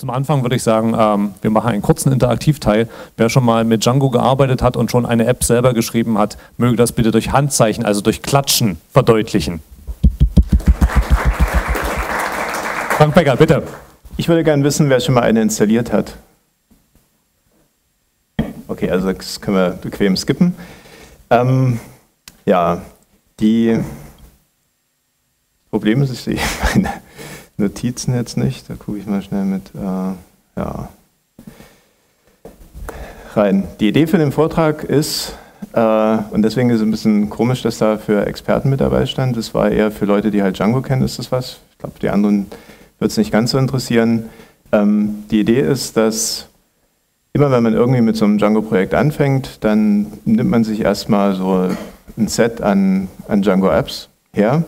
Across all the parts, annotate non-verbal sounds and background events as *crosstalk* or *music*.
Zum Anfang würde ich sagen, ähm, wir machen einen kurzen Interaktivteil. Wer schon mal mit Django gearbeitet hat und schon eine App selber geschrieben hat, möge das bitte durch Handzeichen, also durch Klatschen verdeutlichen. Frank Becker, bitte. Ich würde gerne wissen, wer schon mal eine installiert hat. Okay, also das können wir bequem skippen. Ähm, ja, die Problem ist, ich *laughs* meine Notizen jetzt nicht. Da gucke ich mal schnell mit. Äh, ja. Rein. Die Idee für den Vortrag ist, äh, und deswegen ist es ein bisschen komisch, dass da für Experten mit dabei stand. Das war eher für Leute, die halt Django kennen, ist das was. Ich glaube, die anderen wird es nicht ganz so interessieren. Ähm, die Idee ist, dass immer wenn man irgendwie mit so einem Django-Projekt anfängt, dann nimmt man sich erstmal so ein Set an, an Django-Apps her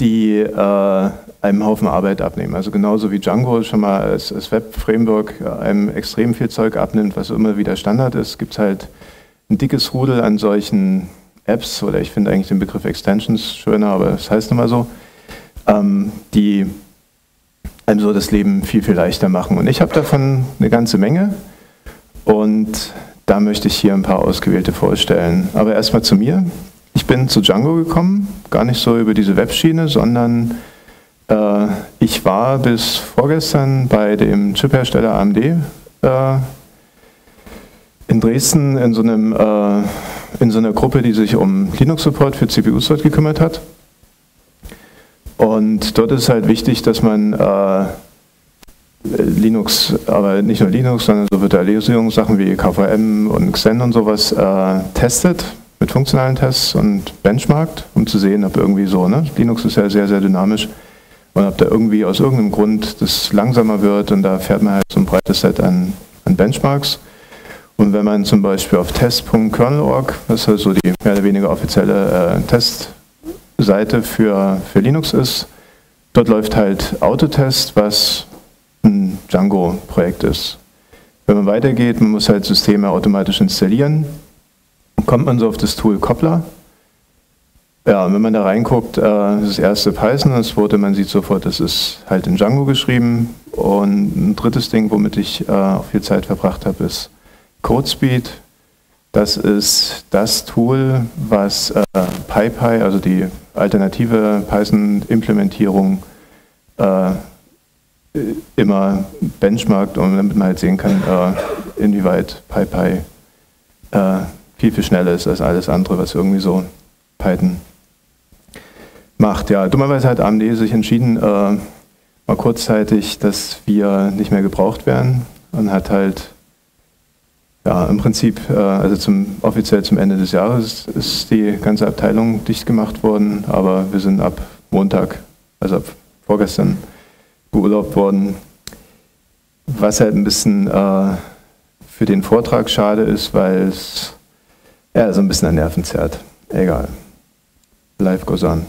die äh, einem Haufen Arbeit abnehmen. Also genauso wie Django schon mal als, als Web-Framework einem extrem viel Zeug abnimmt, was immer wieder Standard ist, gibt es halt ein dickes Rudel an solchen Apps, oder ich finde eigentlich den Begriff Extensions schöner, aber das heißt nun mal so, ähm, die einem so das Leben viel, viel leichter machen. Und ich habe davon eine ganze Menge und da möchte ich hier ein paar ausgewählte vorstellen. Aber erstmal zu mir. Ich bin zu Django gekommen, gar nicht so über diese Webschiene, sondern äh, ich war bis vorgestern bei dem Chiphersteller AMD äh, in Dresden in so, einem, äh, in so einer Gruppe, die sich um Linux-Support für CPUs dort gekümmert hat. Und dort ist halt wichtig, dass man äh, Linux, aber nicht nur Linux, sondern so Virtualisierungssachen wie KVM und Xen und sowas äh, testet mit funktionalen Tests und benchmarkt, um zu sehen, ob irgendwie so, ne? Linux ist ja sehr, sehr dynamisch und ob da irgendwie aus irgendeinem Grund das langsamer wird und da fährt man halt so ein breites Set an, an Benchmarks. Und wenn man zum Beispiel auf test.kernel.org, das ist halt so die mehr oder weniger offizielle äh, Testseite für, für Linux ist, dort läuft halt Autotest, was ein Django-Projekt ist. Wenn man weitergeht, man muss halt Systeme automatisch installieren kommt man so auf das Tool Koppler. Ja, wenn man da reinguckt, äh, das erste Python, das zweite, man sieht sofort, das ist halt in Django geschrieben. Und ein drittes Ding, womit ich äh, auch viel Zeit verbracht habe, ist CodeSpeed. Das ist das Tool, was äh, PyPy, also die alternative Python-Implementierung, äh, immer benchmarkt, damit man halt sehen kann, äh, inwieweit PyPy äh, viel, viel schneller ist als alles andere, was irgendwie so Python macht. Ja, dummerweise hat AMD sich entschieden, äh, mal kurzzeitig, dass wir nicht mehr gebraucht werden und hat halt ja, im Prinzip, äh, also zum, offiziell zum Ende des Jahres ist die ganze Abteilung dicht gemacht worden, aber wir sind ab Montag, also ab vorgestern, beurlaubt worden. Was halt ein bisschen äh, für den Vortrag schade ist, weil es ja, so ein bisschen an Nerven zerrt. Egal. Life goes on.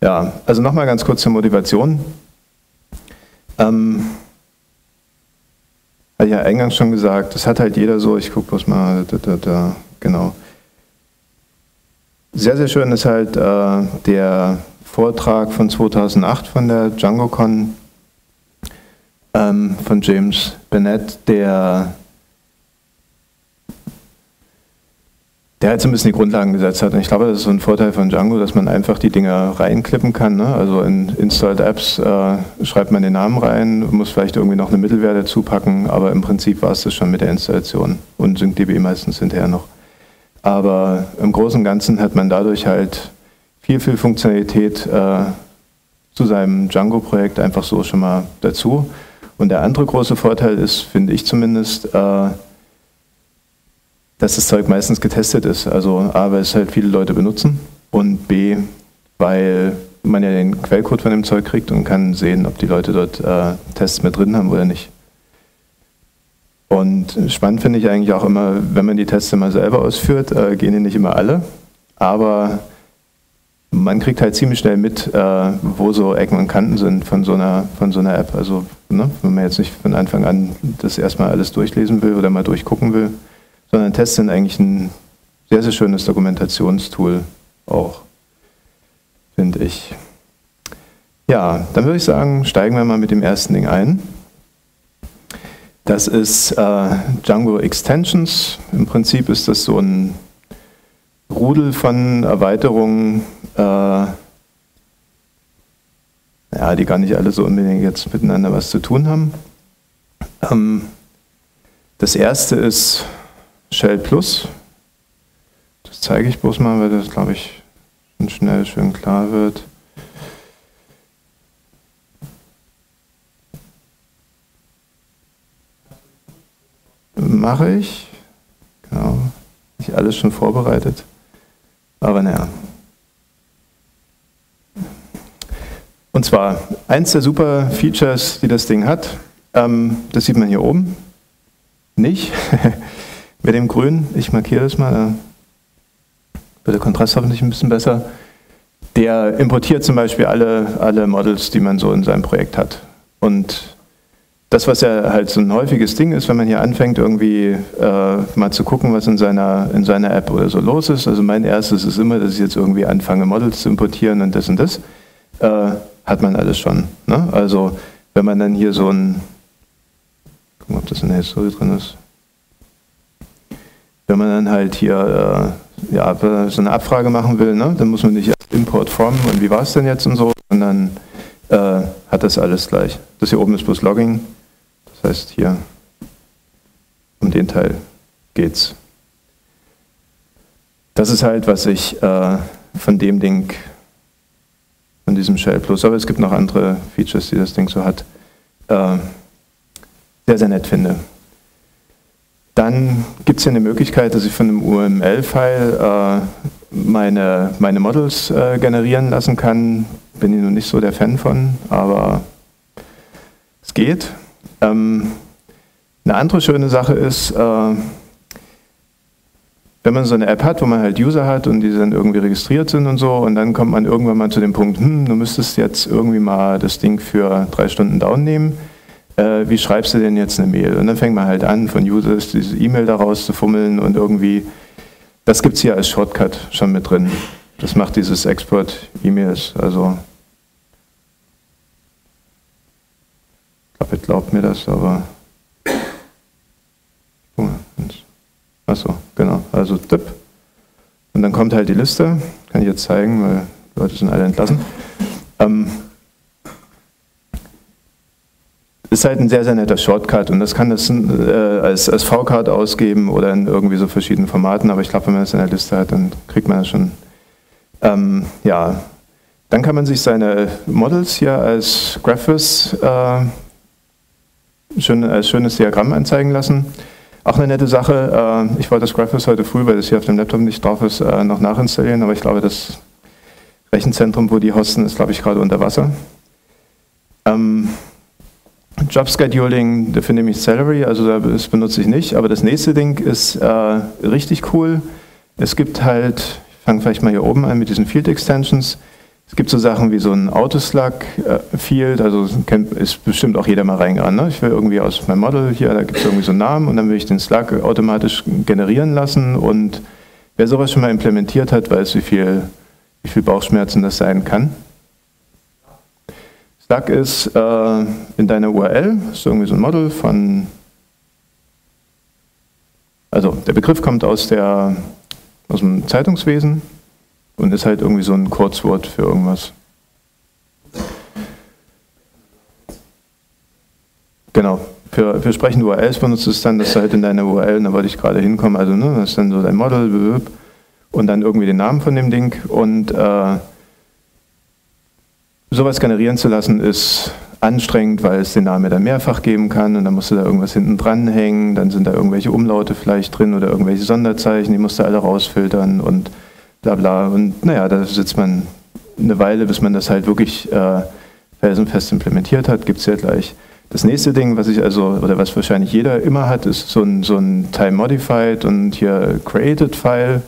Ja, also nochmal ganz kurz zur Motivation. Ähm, hatte ich ja eingangs schon gesagt, das hat halt jeder so, ich gucke bloß mal, da, da, da, genau. Sehr, sehr schön ist halt äh, der Vortrag von 2008 von der DjangoCon ähm, von James Bennett, der der halt so ein bisschen die Grundlagen gesetzt hat. Und ich glaube, das ist so ein Vorteil von Django, dass man einfach die Dinge reinklippen kann. Ne? Also in Installed Apps äh, schreibt man den Namen rein, muss vielleicht irgendwie noch eine Mittelware dazu packen, aber im Prinzip war es das schon mit der Installation und SyncDB meistens hinterher noch. Aber im Großen und Ganzen hat man dadurch halt viel, viel Funktionalität äh, zu seinem Django-Projekt einfach so schon mal dazu. Und der andere große Vorteil ist, finde ich zumindest, äh, dass das Zeug meistens getestet ist. Also A, weil es halt viele Leute benutzen und B, weil man ja den Quellcode von dem Zeug kriegt und kann sehen, ob die Leute dort äh, Tests mit drin haben oder nicht. Und spannend finde ich eigentlich auch immer, wenn man die Tests immer selber ausführt, äh, gehen die nicht immer alle, aber man kriegt halt ziemlich schnell mit, äh, wo so Ecken und Kanten sind von so einer, von so einer App. Also ne, wenn man jetzt nicht von Anfang an das erstmal alles durchlesen will oder mal durchgucken will, sondern Tests sind eigentlich ein sehr, sehr schönes Dokumentationstool auch, finde ich. Ja, dann würde ich sagen, steigen wir mal mit dem ersten Ding ein. Das ist äh, Django Extensions. Im Prinzip ist das so ein Rudel von Erweiterungen, äh, ja, die gar nicht alle so unbedingt jetzt miteinander was zu tun haben. Ähm, das erste ist Shell Plus. Das zeige ich bloß mal, weil das, glaube ich, schnell schön klar wird. Mache ich. Genau. Nicht alles schon vorbereitet. Aber naja. Und zwar, eins der super Features, die das Ding hat, ähm, das sieht man hier oben. Nicht. *laughs* Mit dem Grün, ich markiere das mal, da wird der Kontrast hoffentlich ein bisschen besser. Der importiert zum Beispiel alle, alle Models, die man so in seinem Projekt hat. Und das, was ja halt so ein häufiges Ding ist, wenn man hier anfängt, irgendwie äh, mal zu gucken, was in seiner, in seiner App oder so los ist. Also mein erstes ist immer, dass ich jetzt irgendwie anfange, Models zu importieren und das und das. Äh, hat man alles schon. Ne? Also wenn man dann hier so ein, gucken, ob das in der Historie drin ist. Wenn man dann halt hier äh, ja, so eine Abfrage machen will, ne? dann muss man nicht erst Import from und wie war es denn jetzt und so, sondern äh, hat das alles gleich. Das hier oben ist bloß Logging. Das heißt, hier um den Teil geht's. Das ist halt, was ich äh, von dem Ding, von diesem Shell Plus, aber es gibt noch andere Features, die das Ding so hat, äh, sehr, sehr nett finde. Dann gibt es hier eine Möglichkeit, dass ich von einem UML-File äh, meine, meine Models äh, generieren lassen kann. Bin ich noch nicht so der Fan von, aber es geht. Ähm, eine andere schöne Sache ist, äh, wenn man so eine App hat, wo man halt User hat und die dann irgendwie registriert sind und so, und dann kommt man irgendwann mal zu dem Punkt, hm, du müsstest jetzt irgendwie mal das Ding für drei Stunden down nehmen. Äh, wie schreibst du denn jetzt eine Mail? Und dann fängt man halt an, von Users diese E-Mail daraus zu fummeln und irgendwie, das gibt es hier als Shortcut schon mit drin. Das macht dieses Export E-Mails. Also David glaubt mir das, aber. Achso, genau. Also Tipp. Und dann kommt halt die Liste. Kann ich jetzt zeigen, weil die Leute sind alle entlassen. Ähm, ist halt ein sehr, sehr netter Shortcut und das kann das äh, als, als V-Card ausgeben oder in irgendwie so verschiedenen Formaten, aber ich glaube, wenn man das in der Liste hat, dann kriegt man das schon. Ähm, ja, dann kann man sich seine Models hier als Graphis äh, schön, als schönes Diagramm anzeigen lassen. Auch eine nette Sache, äh, ich wollte das Graphis heute früh, weil das hier auf dem Laptop nicht drauf ist, äh, noch nachinstallieren, aber ich glaube, das Rechenzentrum, wo die hosten, ist, glaube ich, gerade unter Wasser. Ähm, Job Scheduling Definite Salary, also das benutze ich nicht, aber das nächste Ding ist äh, richtig cool. Es gibt halt, ich fange vielleicht mal hier oben an mit diesen Field Extensions. Es gibt so Sachen wie so ein Autoslug-Field, also ist bestimmt auch jeder mal reingegangen. Ne? Ich will irgendwie aus meinem Model hier, da gibt es irgendwie so einen Namen und dann will ich den Slug automatisch generieren lassen und wer sowas schon mal implementiert hat, weiß, wie viel, wie viel Bauchschmerzen das sein kann. Slug ist äh, in deiner URL, ist irgendwie so ein Model von, also der Begriff kommt aus, der, aus dem Zeitungswesen, und ist halt irgendwie so ein Kurzwort für irgendwas. Genau. Für, für sprechende URLs benutzt es dann, dass du halt in deiner URL, da wollte ich gerade hinkommen, also ne, das ist dann so dein Model und dann irgendwie den Namen von dem Ding und äh, sowas generieren zu lassen ist anstrengend, weil es den Namen dann mehrfach geben kann und dann musst du da irgendwas hinten dranhängen, dann sind da irgendwelche Umlaute vielleicht drin oder irgendwelche Sonderzeichen, die musst du alle rausfiltern und bla bla. Und naja, da sitzt man eine Weile, bis man das halt wirklich äh, felsenfest implementiert hat, gibt es ja gleich. Das nächste Ding, was ich also, oder was wahrscheinlich jeder immer hat, ist so ein, so ein Time Modified und hier Created File,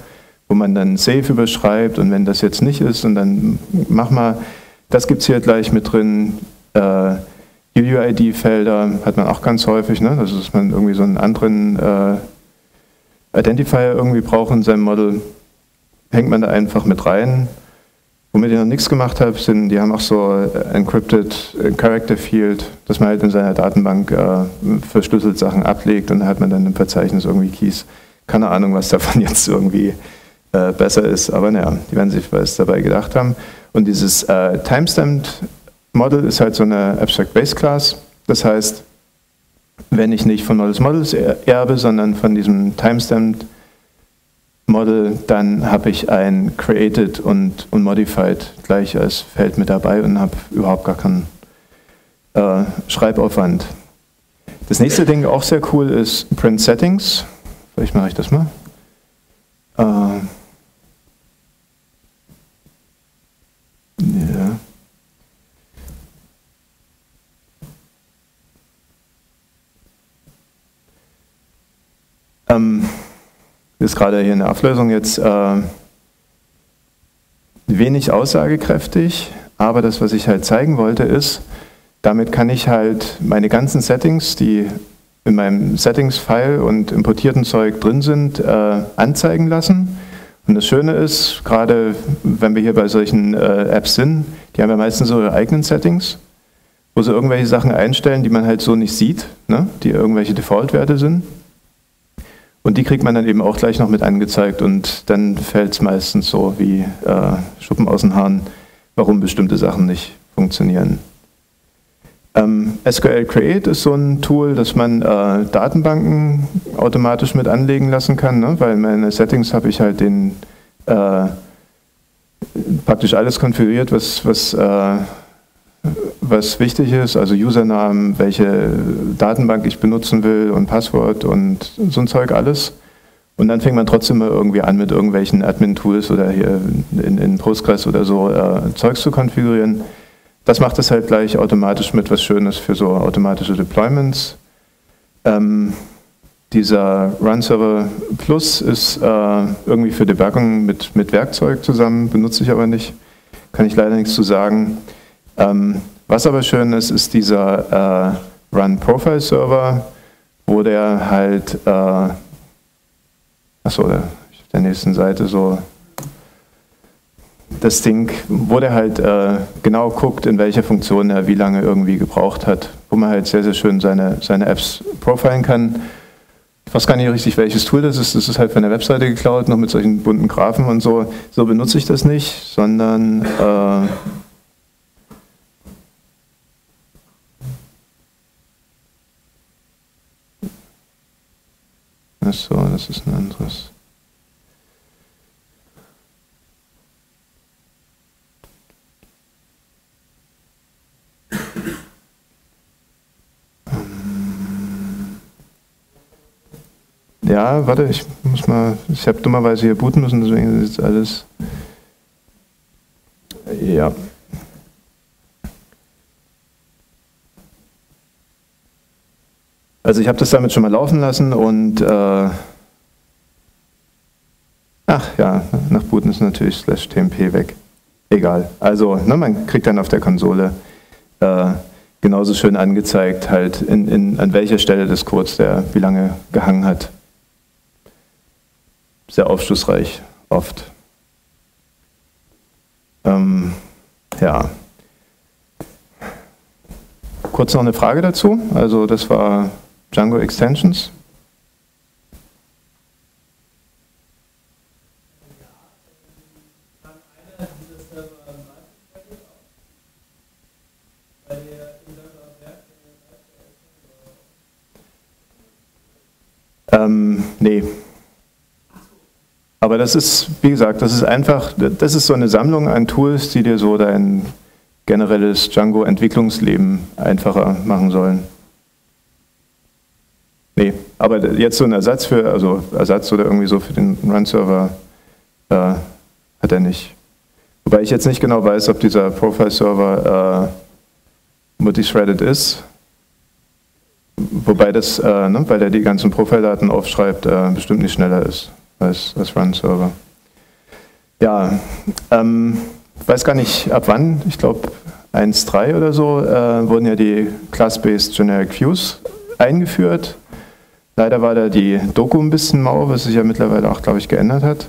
wo man dann Save überschreibt und wenn das jetzt nicht ist und dann mach mal, das gibt es hier gleich mit drin. Äh, UUID-Felder hat man auch ganz häufig, ne? also dass man irgendwie so einen anderen äh, Identifier irgendwie braucht in seinem Model hängt man da einfach mit rein. Womit ich noch nichts gemacht habe, sind, die haben auch so äh, Encrypted äh, Character Field, dass man halt in seiner Datenbank äh, verschlüsselt Sachen ablegt und hat man dann im Verzeichnis irgendwie Keys. Keine Ahnung, was davon *laughs* jetzt irgendwie äh, besser ist, aber naja, die werden sich was dabei gedacht haben. Und dieses äh, Timestamped Model ist halt so eine Abstract Base Class. Das heißt, wenn ich nicht von Models Models erbe, sondern von diesem Timestamped Model, dann habe ich ein Created und, und Modified gleich als Feld mit dabei und habe überhaupt gar keinen äh, Schreibaufwand. Das nächste Ding, auch sehr cool, ist Print Settings. Vielleicht mache ich das mal. Äh, Ähm, ist gerade hier in der Auflösung jetzt äh, wenig aussagekräftig, aber das, was ich halt zeigen wollte, ist, damit kann ich halt meine ganzen Settings, die in meinem Settings-File und importierten Zeug drin sind, äh, anzeigen lassen. Und das Schöne ist, gerade wenn wir hier bei solchen äh, Apps sind, die haben ja meistens so ihre eigenen Settings, wo sie irgendwelche Sachen einstellen, die man halt so nicht sieht, ne? die irgendwelche Default-Werte sind. Und die kriegt man dann eben auch gleich noch mit angezeigt und dann fällt es meistens so wie äh, Schuppen aus den Haaren, warum bestimmte Sachen nicht funktionieren. Ähm, SQL Create ist so ein Tool, dass man äh, Datenbanken automatisch mit anlegen lassen kann, ne? weil meine Settings habe ich halt den äh, praktisch alles konfiguriert, was, was äh, was wichtig ist, also Usernamen, welche Datenbank ich benutzen will und Passwort und so ein Zeug alles. Und dann fängt man trotzdem mal irgendwie an mit irgendwelchen Admin-Tools oder hier in, in, Postgres oder so äh, Zeugs zu konfigurieren. Das macht es halt gleich automatisch mit was Schönes für so automatische Deployments. Ähm, dieser Run-Server Plus ist äh, irgendwie für Debuggung mit, mit Werkzeug zusammen, benutze ich aber nicht, kann ich leider nichts zu sagen. Ähm, was aber schön ist, ist dieser äh, Run Profile Server, wo der halt, äh, achso, der, der nächsten Seite so das Ding, wo der halt äh, genau guckt, in welcher Funktion er wie lange irgendwie gebraucht hat, wo man halt sehr, sehr schön seine, seine Apps profilen kann. Ich weiß gar nicht richtig, welches Tool das ist. Das ist halt von der Webseite geklaut, noch mit solchen bunten Graphen und so. So benutze ich das nicht, sondern äh, Achso, das ist ein anderes. Ähm. Ja, warte, ich muss mal, ich habe dummerweise hier booten müssen, deswegen ist jetzt alles. Ja. Also ich habe das damit schon mal laufen lassen und äh, ach ja, nach Booten ist natürlich slash tmp weg. Egal. Also ne, man kriegt dann auf der Konsole äh, genauso schön angezeigt, halt in, in, an welcher Stelle des Codes der wie lange gehangen hat. Sehr aufschlussreich, oft. Ähm, ja. Kurz noch eine Frage dazu. Also das war Django Extensions. Ähm, nee. Aber das ist, wie gesagt, das ist einfach, das ist so eine Sammlung an Tools, die dir so dein generelles Django-Entwicklungsleben einfacher machen sollen. Aber jetzt so ein Ersatz für, also Ersatz oder irgendwie so für den Run-Server äh, hat er nicht. Wobei ich jetzt nicht genau weiß, ob dieser Profile-Server äh, multithreaded ist. Wobei das, äh, ne, weil er die ganzen Profile-Daten aufschreibt, äh, bestimmt nicht schneller ist als, als Run-Server. Ja, ähm, weiß gar nicht ab wann, ich glaube 1.3 oder so, äh, wurden ja die Class-Based Generic Views eingeführt. Leider war da die Doku ein bisschen mau, was sich ja mittlerweile auch, glaube ich, geändert hat.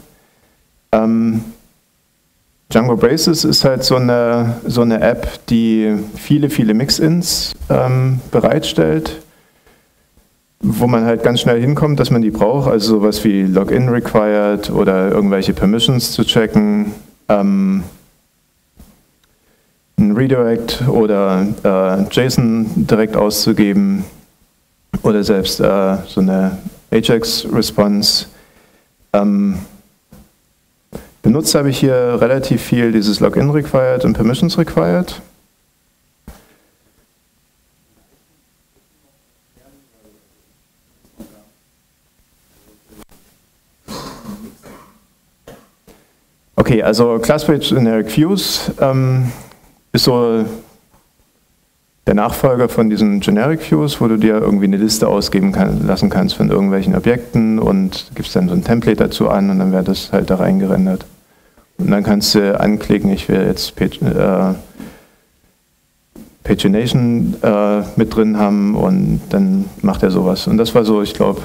Ähm, Django Braces ist halt so eine, so eine App, die viele, viele Mix-Ins ähm, bereitstellt, wo man halt ganz schnell hinkommt, dass man die braucht, also sowas wie Login required oder irgendwelche Permissions zu checken, ähm, ein Redirect oder äh, JSON direkt auszugeben oder selbst äh, so eine Ajax-Response. Ähm, benutzt habe ich hier relativ viel dieses Login required und Permissions required. Okay, also Class-Based Generic Views ähm, ist so der Nachfolger von diesen Generic Views, wo du dir irgendwie eine Liste ausgeben kann, lassen kannst von irgendwelchen Objekten und gibst dann so ein Template dazu an und dann wird das halt da reingerendert. Und dann kannst du anklicken, ich will jetzt Page, äh, Pagination äh, mit drin haben und dann macht er sowas. Und das war so, ich glaube,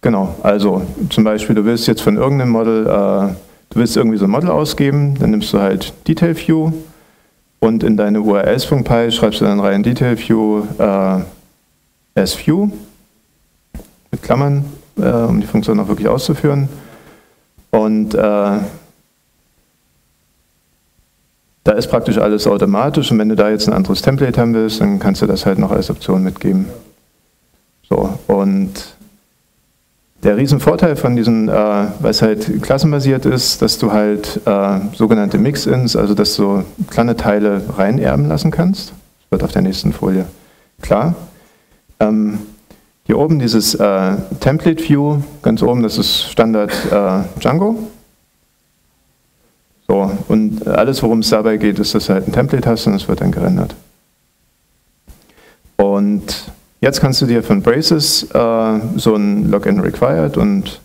Genau, also zum Beispiel, du willst jetzt von irgendeinem Model, äh, du willst irgendwie so ein Model ausgeben, dann nimmst du halt Detail View und in deine URLs.py schreibst du dann rein Detail View äh, as View mit Klammern, äh, um die Funktion auch wirklich auszuführen. Und äh, da ist praktisch alles automatisch und wenn du da jetzt ein anderes Template haben willst, dann kannst du das halt noch als Option mitgeben. So, und der Riesenvorteil von diesen, äh, weil es halt klassenbasiert ist, dass du halt äh, sogenannte Mix-Ins, also dass du kleine Teile reinerben lassen kannst. Das wird auf der nächsten Folie klar. Ähm, hier oben dieses äh, Template View, ganz oben, das ist Standard äh, Django. So, und alles, worum es dabei geht, ist, dass du halt ein Template hast und es wird dann gerendert. Und Jetzt kannst du dir von Braces äh, so ein Login Required und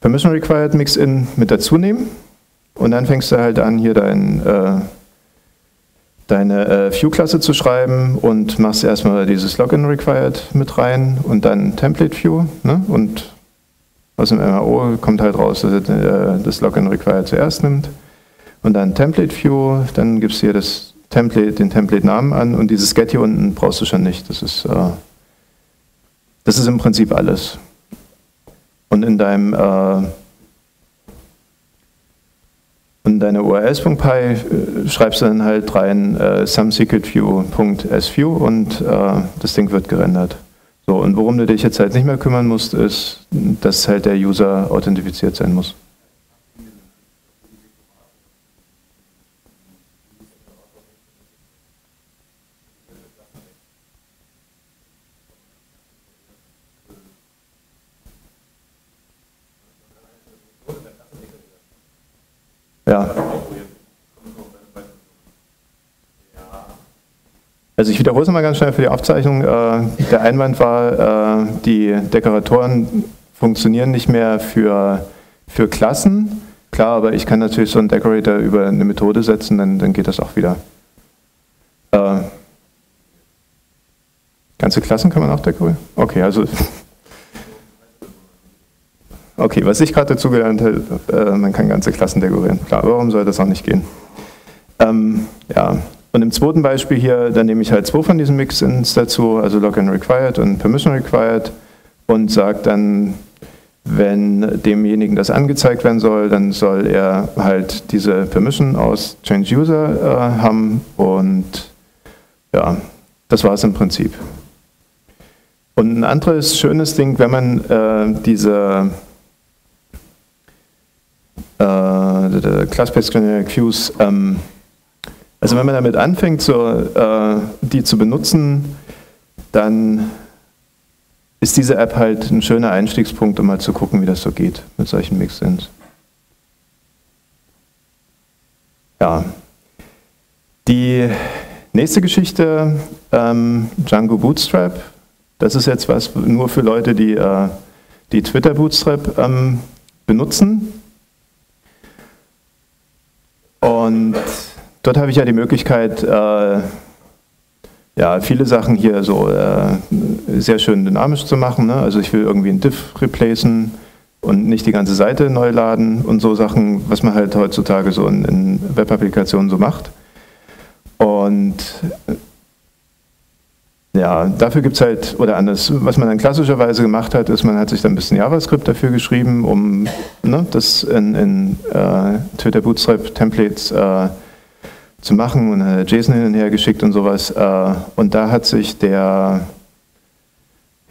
Permission Required Mix-In mit dazu nehmen und dann fängst du halt an, hier dein, äh, deine äh, View-Klasse zu schreiben und machst erstmal dieses Login Required mit rein und dann Template View ne? und aus dem MRO kommt halt raus, dass er äh, das Login Required zuerst nimmt und dann Template View, dann gibst du hier das Template, den Template-Namen an und dieses Get hier unten brauchst du schon nicht. Das ist, äh, das ist im Prinzip alles. Und in deinem äh, in deine URLs.py äh, schreibst du dann halt rein äh, somesecretview.sview und äh, das Ding wird gerendert. So, und worum du dich jetzt halt nicht mehr kümmern musst, ist, dass halt der User authentifiziert sein muss. Ja. Also ich wiederhole es mal ganz schnell für die Aufzeichnung. Äh, der Einwand war, äh, die Dekoratoren funktionieren nicht mehr für, für Klassen. Klar, aber ich kann natürlich so einen Decorator über eine Methode setzen, dann, dann geht das auch wieder. Äh, ganze Klassen kann man auch dekorieren? Okay, also *laughs* Okay, was ich gerade dazu gelernt habe, man kann ganze Klassen dekorieren. Klar, warum soll das auch nicht gehen? Ähm, ja, und im zweiten Beispiel hier, dann nehme ich halt zwei von diesen Mix-Ins dazu, also Login Required und Permission Required und sage dann, wenn demjenigen das angezeigt werden soll, dann soll er halt diese Permission aus Change User äh, haben und ja, das war es im Prinzip. Und ein anderes schönes Ding, wenn man äh, diese äh, Class-Based Views. Ähm, also wenn man damit anfängt, so, äh, die zu benutzen, dann ist diese App halt ein schöner Einstiegspunkt, um mal zu gucken, wie das so geht mit solchen Mix-Ins. Ja. Die nächste Geschichte, ähm, Django Bootstrap. Das ist jetzt was nur für Leute, die, äh, die Twitter Bootstrap ähm, benutzen. Und dort habe ich ja die Möglichkeit, äh, ja, viele Sachen hier so äh, sehr schön dynamisch zu machen. Ne? Also ich will irgendwie ein Diff replacen und nicht die ganze Seite neu laden und so Sachen, was man halt heutzutage so in, in Web-Applikationen so macht. Und ja, dafür gibt es halt, oder anders, was man dann klassischerweise gemacht hat, ist, man hat sich dann ein bisschen JavaScript dafür geschrieben, um ne, das in, in äh, Twitter Bootstrap Templates äh, zu machen und hat JSON hin und her geschickt und sowas. Äh, und da hat sich der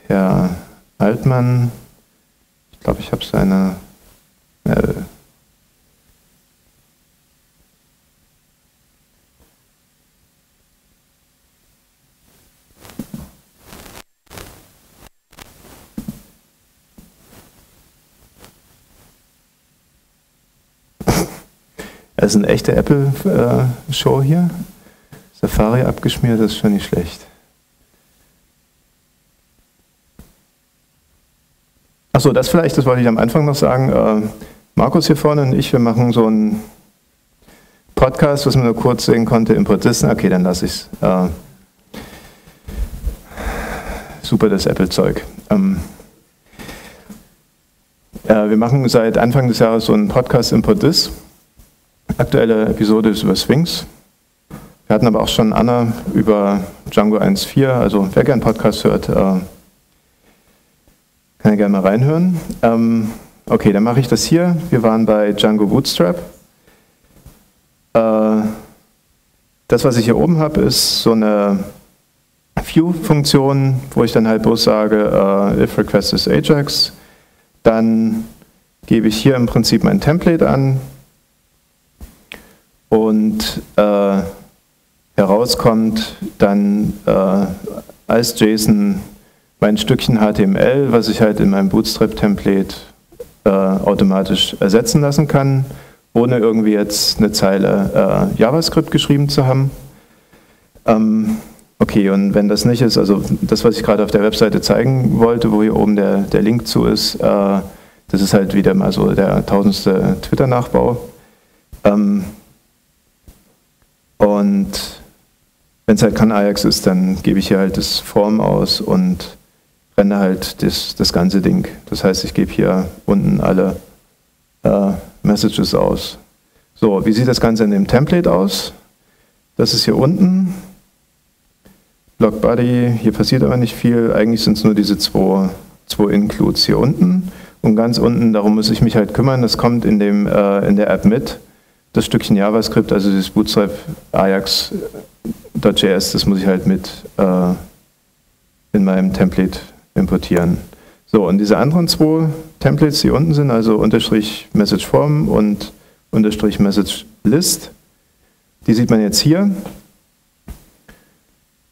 Herr Altmann, ich glaube, ich habe seine Das ist eine echte Apple-Show hier. Safari abgeschmiert, das ist schon nicht schlecht. Achso, das vielleicht, das wollte ich am Anfang noch sagen. Äh, Markus hier vorne und ich, wir machen so einen Podcast, was man nur kurz sehen konnte, Importisten. Okay, dann lasse ich es. Äh, super, das Apple-Zeug. Ähm, äh, wir machen seit Anfang des Jahres so einen Podcast Import-This. Aktuelle Episode ist über Sphinx. Wir hatten aber auch schon Anna über Django 1.4, also wer gerne Podcast hört, äh, kann ja gerne mal reinhören. Ähm, okay, dann mache ich das hier. Wir waren bei Django Bootstrap. Äh, das, was ich hier oben habe, ist so eine View-Funktion, wo ich dann halt bloß sage, äh, if request is Ajax, dann gebe ich hier im Prinzip mein Template an, und äh, herauskommt dann äh, als JSON mein Stückchen HTML, was ich halt in meinem Bootstrap-Template äh, automatisch ersetzen lassen kann, ohne irgendwie jetzt eine Zeile äh, JavaScript geschrieben zu haben. Ähm, okay, und wenn das nicht ist, also das, was ich gerade auf der Webseite zeigen wollte, wo hier oben der, der Link zu ist, äh, das ist halt wieder mal so der tausendste Twitter-Nachbau. Ähm, und wenn es halt kein Ajax ist, dann gebe ich hier halt das Form aus und renne halt das, das ganze Ding. Das heißt, ich gebe hier unten alle äh, Messages aus. So, wie sieht das Ganze in dem Template aus? Das ist hier unten. Block hier passiert aber nicht viel. Eigentlich sind es nur diese zwei, zwei Includes hier unten. Und ganz unten, darum muss ich mich halt kümmern, das kommt in, dem, äh, in der App mit das Stückchen JavaScript, also dieses Bootstrap Ajax.js, das muss ich halt mit äh, in meinem Template importieren. So, und diese anderen zwei Templates, die unten sind, also Unterstrich Message Form und Unterstrich Message List, die sieht man jetzt hier.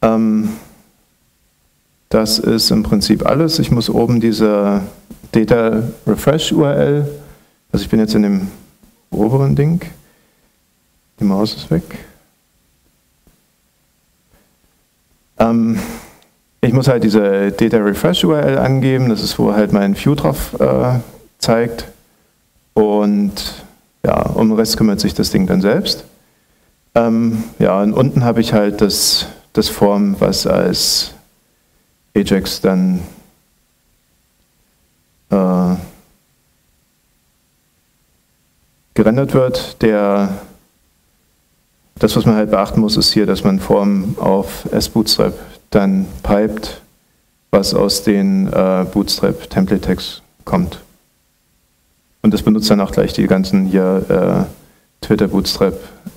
Ähm, das ist im Prinzip alles. Ich muss oben diese Data Refresh URL, also ich bin jetzt in dem oberen Ding, die Maus ist weg. Ähm, ich muss halt diese Data Refresh URL angeben, das ist, wo halt mein View drauf äh, zeigt. Und ja, um den Rest kümmert sich das Ding dann selbst. Ähm, ja, und unten habe ich halt das, das Form, was als Ajax dann äh, gerendert wird. Der das, was man halt beachten muss, ist hier, dass man Form auf S-Bootstrap dann piped, was aus den äh, Bootstrap Template Tags kommt. Und das benutzt dann auch gleich die ganzen hier äh, Twitter Bootstrap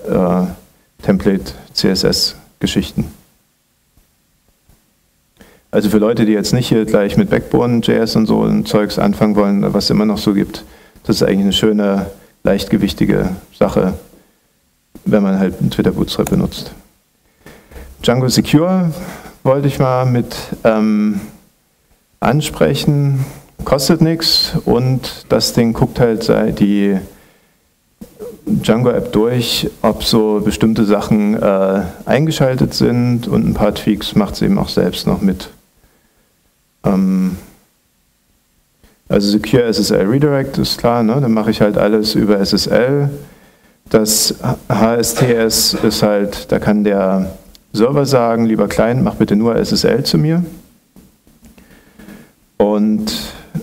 äh, Template CSS Geschichten. Also für Leute, die jetzt nicht hier gleich mit Backbone JS und so ein Zeugs anfangen wollen, was es immer noch so gibt, das ist eigentlich eine schöne, leichtgewichtige Sache wenn man halt einen Twitter Bootstrap benutzt. Django Secure wollte ich mal mit ähm, ansprechen, kostet nichts und das Ding guckt halt die Django-App durch, ob so bestimmte Sachen äh, eingeschaltet sind und ein paar Tweaks macht sie eben auch selbst noch mit. Ähm, also Secure SSL Redirect ist klar, ne? dann mache ich halt alles über SSL. Das HSTS ist halt, da kann der Server sagen, lieber Client, mach bitte nur SSL zu mir. Und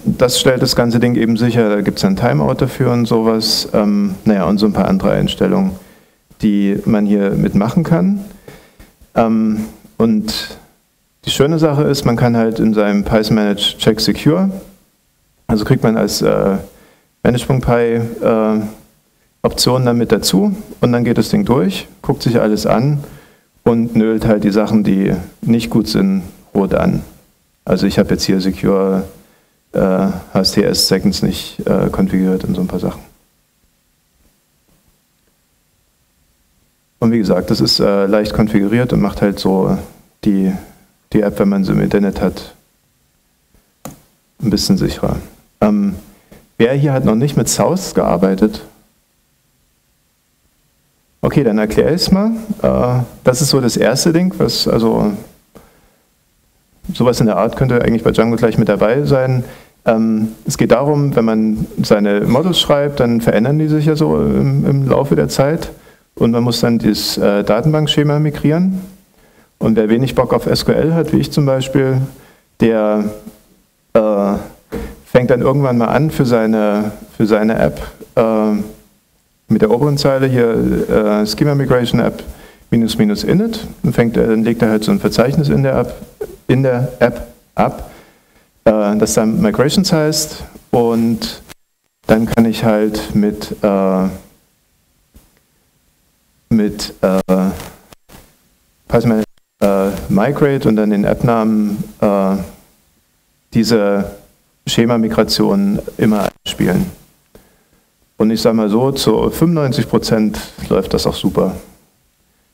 das stellt das ganze Ding eben sicher. Da gibt es ein Timeout dafür und sowas. Ähm, naja, und so ein paar andere Einstellungen, die man hier mitmachen kann. Ähm, und die schöne Sache ist, man kann halt in seinem Python Manage Check Secure, also kriegt man als äh, Manage.py äh, Optionen dann mit dazu und dann geht das Ding durch, guckt sich alles an und nölt halt die Sachen, die nicht gut sind, rot an. Also ich habe jetzt hier Secure äh, HSTS Seconds nicht äh, konfiguriert und so ein paar Sachen. Und wie gesagt, das ist äh, leicht konfiguriert und macht halt so die, die App, wenn man sie im Internet hat, ein bisschen sicherer. Ähm, wer hier hat noch nicht mit South gearbeitet? Okay, dann erkläre ich es mal. Äh, das ist so das erste Ding, was also sowas in der Art könnte eigentlich bei Django gleich mit dabei sein. Ähm, es geht darum, wenn man seine Models schreibt, dann verändern die sich ja so im, Laufe der Zeit und man muss dann das äh, Datenbankschema migrieren. Und wer wenig Bock auf SQL hat, wie ich zum Beispiel, der äh, fängt dann irgendwann mal an für seine, für seine App mit der oberen Zeile hier äh, Schema Migration App minus minus init und fängt, dann legt er halt so ein Verzeichnis in der App, in der App ab, äh, das dann Migrations heißt und dann kann ich halt mit, äh, mit äh, äh, Migrate und dann den App-Namen äh, diese Schema-Migration immer einspielen. Und ich sage mal so, zu 95 Prozent läuft das auch super.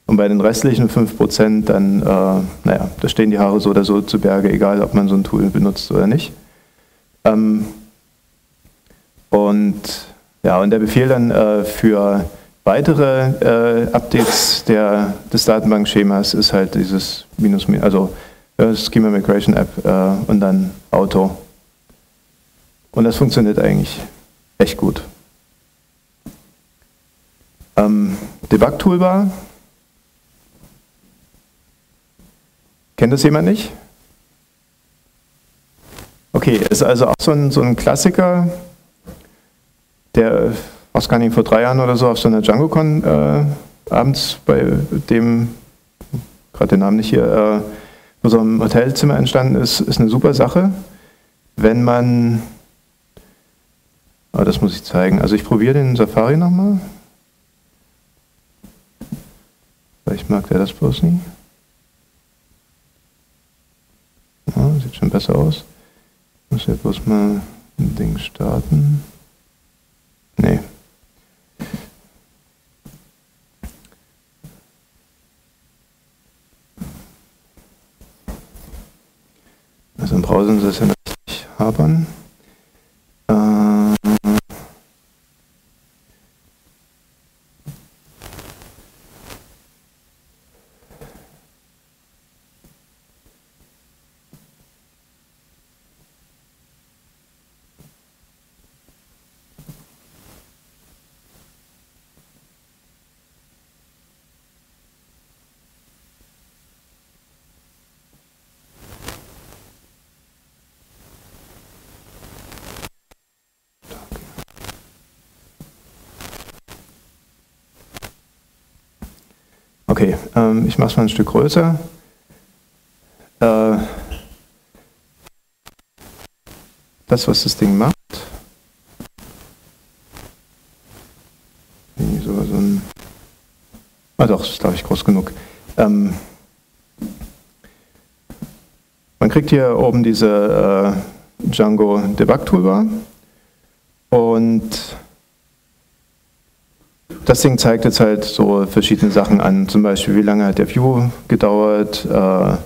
Und bei den restlichen 5 Prozent, dann, äh, naja, da stehen die Haare so oder so zu Berge, egal ob man so ein Tool benutzt oder nicht. Ähm, und ja, und der Befehl dann äh, für weitere äh, Updates der, des Datenbankschemas ist halt dieses Minus, also äh, Schema Migration App äh, und dann Auto. Und das funktioniert eigentlich echt gut. Ähm, Debug-Toolbar. Kennt das jemand nicht? Okay, ist also auch so ein, so ein Klassiker, der, was kann ich vor drei Jahren oder so auf so einer DjangoCon äh, abends bei dem, gerade den Namen nicht hier, äh, wo so ein Hotelzimmer entstanden ist, ist eine super Sache, wenn man, oh, das muss ich zeigen, also ich probiere den Safari nochmal. Vielleicht mag der das bloß nie. Ja, sieht schon besser aus. Muss ja bloß mal ein Ding starten. Nee. Also im Browser ist es ja nicht habern. Okay, ähm, ich mache es mal ein Stück größer. Äh, das, was das Ding macht. Ah doch, das ist glaube ich groß genug. Ähm, man kriegt hier oben diese äh, Django Debug Toolbar und das Ding zeigt jetzt halt so verschiedene Sachen an, zum Beispiel wie lange hat der View gedauert, äh,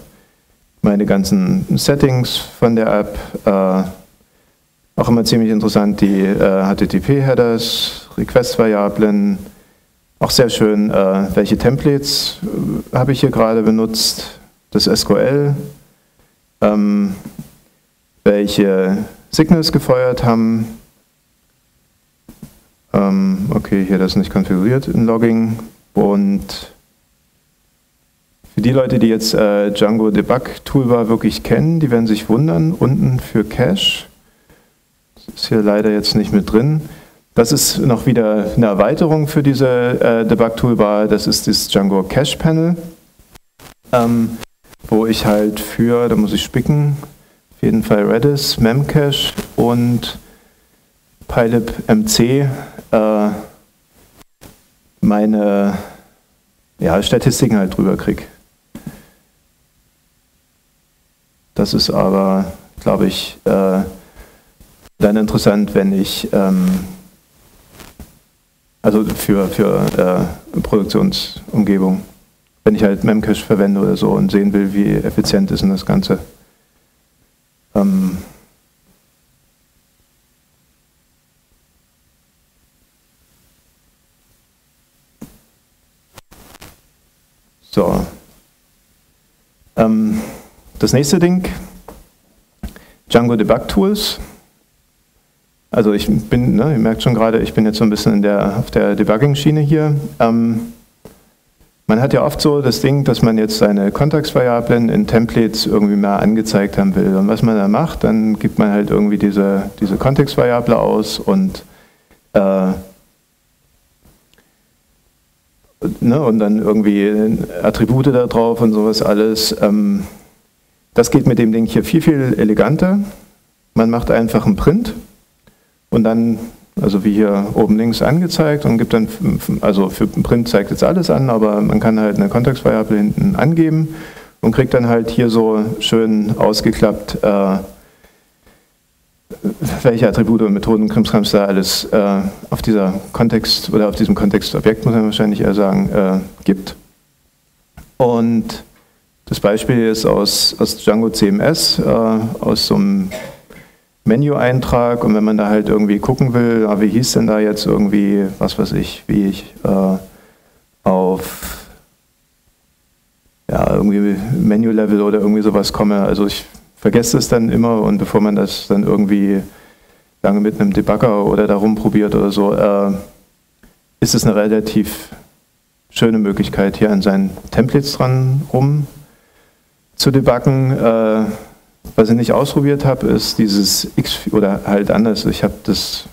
meine ganzen Settings von der App, äh, auch immer ziemlich interessant die äh, HTTP-Headers, Request-Variablen, auch sehr schön, äh, welche Templates äh, habe ich hier gerade benutzt, das SQL, ähm, welche Signals gefeuert haben, ähm, okay, hier das nicht konfiguriert in Logging. Und für die Leute, die jetzt äh, Django Debug Toolbar wirklich kennen, die werden sich wundern, unten für Cache, das ist hier leider jetzt nicht mit drin, das ist noch wieder eine Erweiterung für diese äh, Debug Toolbar, das ist das Django Cache Panel, ähm, wo ich halt für, da muss ich spicken, auf jeden Fall Redis, Memcache und PyLib MC äh, meine ja, Statistiken halt drüber kriege. Das ist aber, glaube ich, äh, dann interessant, wenn ich, ähm, also für, für äh, Produktionsumgebung, wenn ich halt Memcache verwende oder so und sehen will, wie effizient ist denn das Ganze. Ähm, So. Ähm, das nächste Ding, Django Debug Tools. Also ich bin, ne, ihr merkt schon gerade, ich bin jetzt so ein bisschen der, auf der Debugging-Schiene hier. Ähm, man hat ja oft so das Ding, dass man jetzt seine Kontextvariablen in Templates irgendwie mal angezeigt haben will. Und was man da macht, dann gibt man halt irgendwie diese, diese Kontextvariable aus und äh, ne, und dann irgendwie Attribute da drauf und sowas alles. Ähm, das geht mit dem Ding hier viel, viel eleganter. Man macht einfach einen Print und dann, also wie hier oben links angezeigt und gibt dann, also für Print zeigt jetzt alles an, aber man kann halt eine Kontextvariable hinten angeben und kriegt dann halt hier so schön ausgeklappt äh, welche Attribute und Methoden Krimskrams da alles äh, auf dieser Kontext oder auf diesem Kontextobjekt, muss man wahrscheinlich eher sagen, äh, gibt. Und das Beispiel ist aus, aus Django CMS, äh, aus so einem Menü-Eintrag und wenn man da halt irgendwie gucken will, ah, wie hieß denn da jetzt irgendwie, was weiß ich, wie ich äh, auf ja, irgendwie Menü-Level oder irgendwie sowas komme. Also ich vergesst es dann immer und bevor man das dann irgendwie lange mit einem Debugger oder darum probiert oder so, äh, ist es eine relativ schöne Möglichkeit, hier an seinen Templates dran rum zu debuggen. Äh, was ich nicht ausprobiert habe, ist dieses X oder halt anders. Ich habe das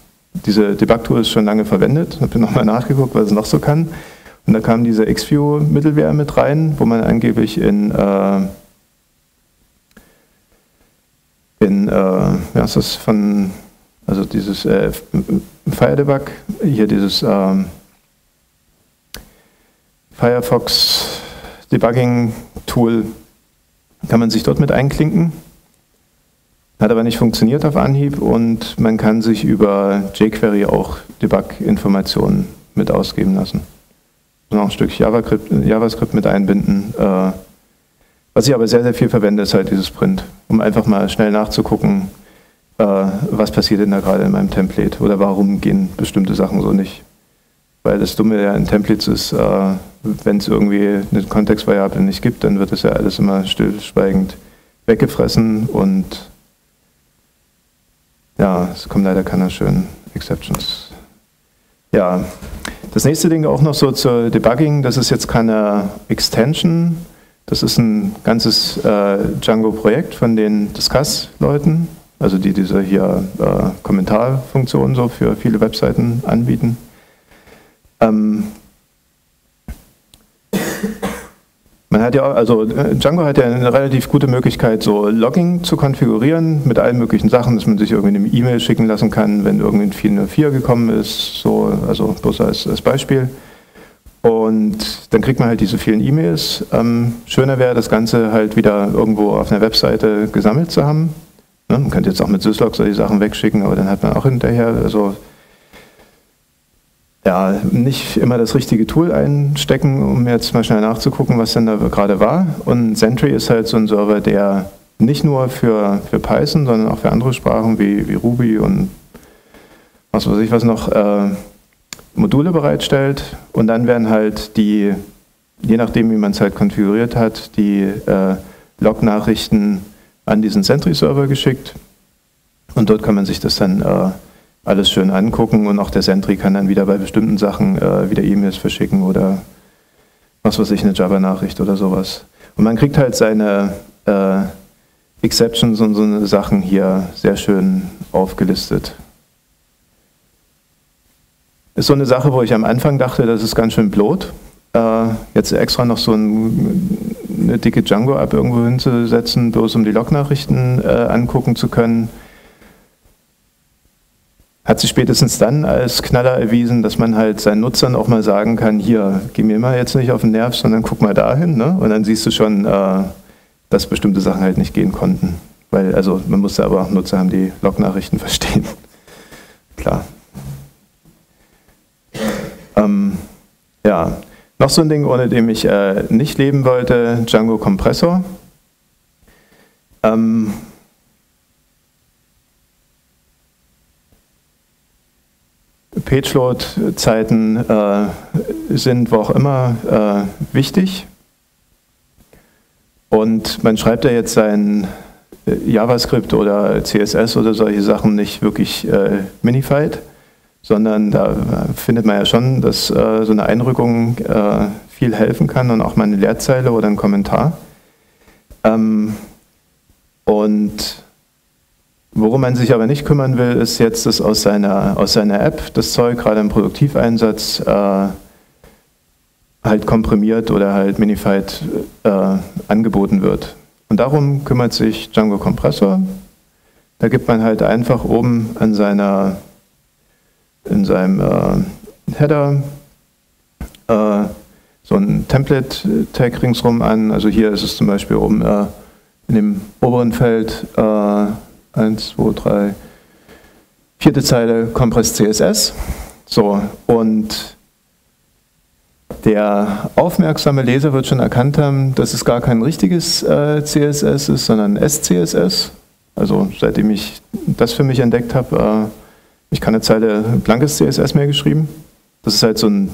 diese Debug-Tool schon lange verwendet, habe nochmal nachgeguckt, was es noch so kann. Und da kam diese XView-Mittelware mit rein, wo man angeblich in äh, in, äh, ja, ist das von, also dieses äh, Firedebug, hier dieses ähm, Firefox Debugging Tool, kann man sich dort mit einklinken. Hat aber nicht funktioniert auf Anhieb und man kann sich über jQuery auch Debug-Informationen mit ausgeben lassen. Noch ein Stück JavaScript, JavaScript mit einbinden. Äh, was ich aber sehr, sehr viel verwende, ist halt dieses Print, um einfach mal schnell nachzugucken, äh, was passiert denn da gerade in meinem Template oder warum gehen bestimmte Sachen so nicht. Weil das Dumme ja in Templates ist, äh, wenn es irgendwie eine Kontextvariable nicht gibt, dann wird das ja alles immer stillschweigend weggefressen und ja, es kommen leider keine schönen Exceptions. Ja, das nächste Ding auch noch so zur Debugging, das ist jetzt keine Extension, das ist ein ganzes äh, Django-Projekt von den Discuss-Leuten, also die diese hier äh, Kommentarfunktionen so für viele Webseiten anbieten. Ähm, man hat ja, also äh, Django hat ja eine relativ gute Möglichkeit, so Logging zu konfigurieren mit allen möglichen Sachen, dass man sich irgendwie eine E-Mail schicken lassen kann, wenn irgendwie ein 404 gekommen ist, so, also bloß als, als Beispiel. Und dann kriegt man halt diese vielen E-Mails. Ähm, schöner wäre, das Ganze halt wieder irgendwo auf einer Webseite gesammelt zu haben. Ne? Man könnte jetzt auch mit Syslog solche Sachen wegschicken, aber dann hat man auch hinterher, also ja, nicht immer das richtige Tool einstecken, um jetzt mal schnell nachzugucken, was denn da gerade war. Und Sentry ist halt so ein Server, der nicht nur für, für Python, sondern auch für andere Sprachen wie, wie Ruby und was weiß ich was noch, äh, Module bereitstellt und dann werden halt die, je nachdem wie man es halt konfiguriert hat, die äh, Log-Nachrichten an diesen Sentry-Server geschickt und dort kann man sich das dann äh, alles schön angucken und auch der Sentry kann dann wieder bei bestimmten Sachen äh, wieder E-Mails verschicken oder was weiß ich, eine Java-Nachricht oder sowas. Und man kriegt halt seine äh, Exceptions und so Sachen hier sehr schön aufgelistet. Ist so eine Sache, wo ich am Anfang dachte, das ist ganz schön blöd. Äh, jetzt extra noch so ein, eine dicke Django-App irgendwo hinzusetzen, bloß um die Lognachrichten äh, angucken zu können hat sich spätestens dann als Knaller erwiesen, dass man halt seinen Nutzern auch mal sagen kann, hier, geh mir mal jetzt nicht auf den Nerv, sondern guck mal dahin. Ne? Und dann siehst du schon, äh, dass bestimmte Sachen halt nicht gehen konnten. Weil, also man musste aber auch Nutzer haben, die Lognachrichten *laughs* verstehen. Klar. Ähm, ja, noch so ein Ding, ohne dem ich äh, nicht leben wollte, Django Kompressor. Ähm, Pageload-Zeiten äh, sind wo auch immer äh, wichtig. Und man schreibt ja jetzt sein äh, JavaScript oder CSS oder solche Sachen nicht wirklich äh, minified, sondern da findet man ja schon, dass äh, so eine Einrückung äh, viel helfen kann und auch mal eine Leerzeile oder ein Kommentar. Ähm, und Worum man sich aber nicht kümmern will, ist jetzt, dass aus seiner, aus seiner App das Zeug gerade im Produktiveinsatz äh, halt komprimiert oder halt minified äh, angeboten wird. Und darum kümmert sich Django Compressor. Da gibt man halt einfach oben an seiner, in seinem äh, Header äh, so ein Template-Tag ringsrum an. Also hier ist es zum Beispiel oben äh, in dem oberen Feld äh, Eins, zwei, drei. Vierte Zeile Compress CSS. So, und der aufmerksame Leser wird schon erkannt haben, dass es gar kein richtiges äh, CSS ist, sondern SCSS. Also seitdem ich das für mich entdeckt habe, äh, ich keine Zeile blankes CSS mehr geschrieben. Das ist halt so ein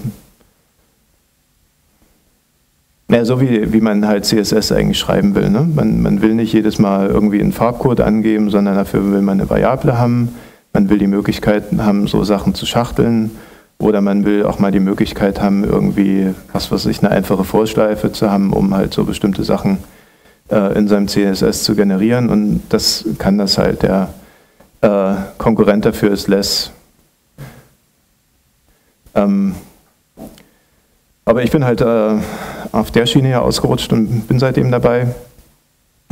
ja, so wie, wie man halt CSS eigentlich schreiben will. Ne? Man, man will nicht jedes Mal irgendwie einen Farbcode angeben, sondern dafür will man eine Variable haben. Man will die Möglichkeit haben, so Sachen zu schachteln. Oder man will auch mal die Möglichkeit haben, irgendwie, was weiß ich, eine einfache Vorschleife zu haben, um halt so bestimmte Sachen äh, in seinem CSS zu generieren. Und das kann das halt. Der äh, Konkurrent dafür ist Less. Ähm, aber ich bin halt äh, auf der Schiene ja ausgerutscht und bin seitdem dabei.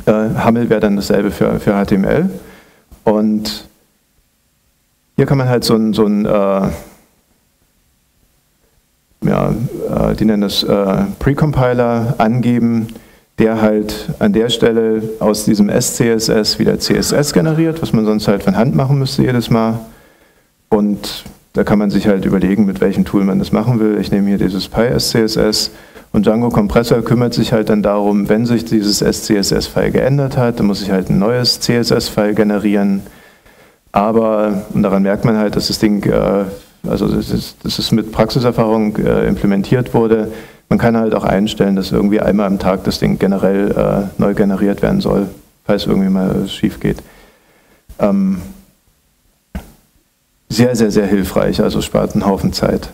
Äh, Hammel wäre dann dasselbe für, für HTML. Und hier kann man halt so ein, so ein äh, ja, äh, die nennen das äh, Precompiler angeben, der halt an der Stelle aus diesem SCSS wieder CSS generiert, was man sonst halt von Hand machen müsste jedes Mal. Und da kann man sich halt überlegen, mit welchem Tool man das machen will. Ich nehme hier dieses PySCSS und Django Compressor kümmert sich halt dann darum, wenn sich dieses SCSS-File geändert hat, dann muss ich halt ein neues CSS-File generieren. Aber, und daran merkt man halt, dass das Ding, äh, also das ist, das ist mit Praxiserfahrung äh, implementiert wurde. Man kann halt auch einstellen, dass irgendwie einmal am Tag das Ding generell äh, neu generiert werden soll, falls irgendwie mal schief geht. Ähm, sehr, sehr, sehr hilfreich, also spart einen Haufen Zeit.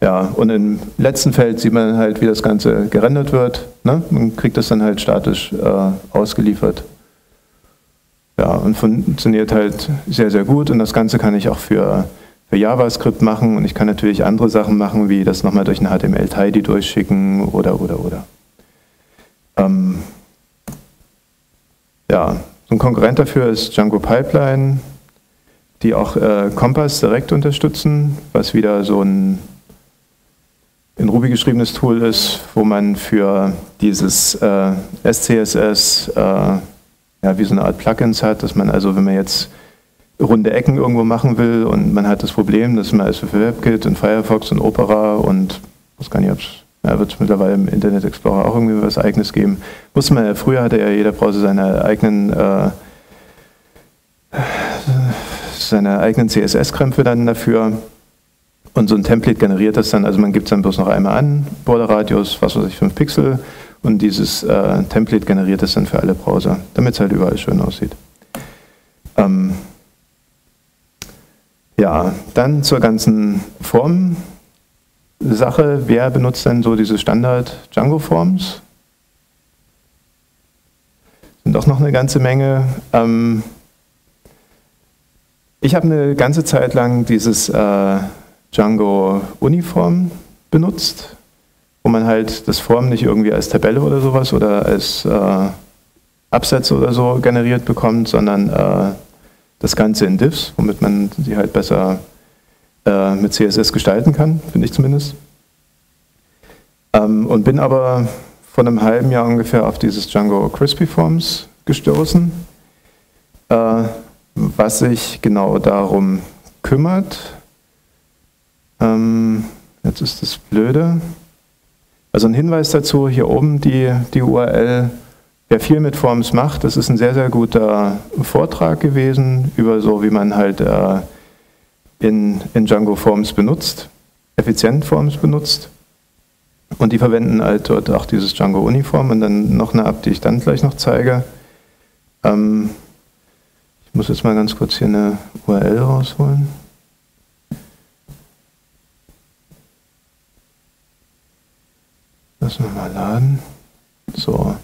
Ja, und im letzten Feld sieht man halt, wie das Ganze gerendert wird. Ne? Man kriegt das dann halt statisch äh, ausgeliefert. Ja, und funktioniert halt sehr, sehr gut. Und das Ganze kann ich auch für, für JavaScript machen. Und ich kann natürlich andere Sachen machen, wie das nochmal durch eine HTML-Tidy durchschicken oder, oder, oder. Ähm, ja, so ein Konkurrent dafür ist Django Pipeline die auch äh, Compass direkt unterstützen, was wieder so ein in Ruby geschriebenes Tool ist, wo man für dieses äh, SCSS äh, ja, wie so eine Art Plugins hat, dass man also, wenn man jetzt runde Ecken irgendwo machen will und man hat das Problem, dass man also für WebKit und Firefox und Opera und was kann ich, ob ja, wird es mittlerweile im Internet Explorer auch irgendwie was Eigenes geben. Wusste man ja, früher hatte ja jeder Browser seine eigenen äh, seine eigenen CSS-Krämpfe dann dafür. Und so ein Template generiert das dann, also man gibt es dann bloß noch einmal an, Borderradius, was weiß ich, 5 Pixel. Und dieses äh, Template generiert es dann für alle Browser, damit es halt überall schön aussieht. Ähm, ja, dann zur ganzen Form-Sache. Wer benutzt denn so diese Standard-Django-Forms? doch noch eine ganze Menge. Ähm, ich habe eine ganze Zeit lang dieses äh, Django Uniform benutzt, wo man halt das Form nicht irgendwie als Tabelle oder sowas oder als äh, Absätze oder so generiert bekommt, sondern äh, das Ganze in Diffs, womit man sie halt besser äh, mit CSS gestalten kann, finde ich zumindest. Ähm, und bin aber vor einem halben Jahr ungefähr auf dieses Django Crispy Forms gestoßen, äh, was sich genau darum kümmert. Ähm, jetzt ist das blöde. Also ein Hinweis dazu, hier oben die, die URL, wer viel mit Forms macht, das ist ein sehr, sehr guter Vortrag gewesen über so, wie man halt äh, in, in Django Forms benutzt, effizient Forms benutzt. Und die verwenden halt dort auch dieses Django Uniform und dann noch eine App, die ich dann gleich noch zeige. Ähm, ich muss jetzt mal ganz kurz hier eine URL rausholen. Lass mal laden. So,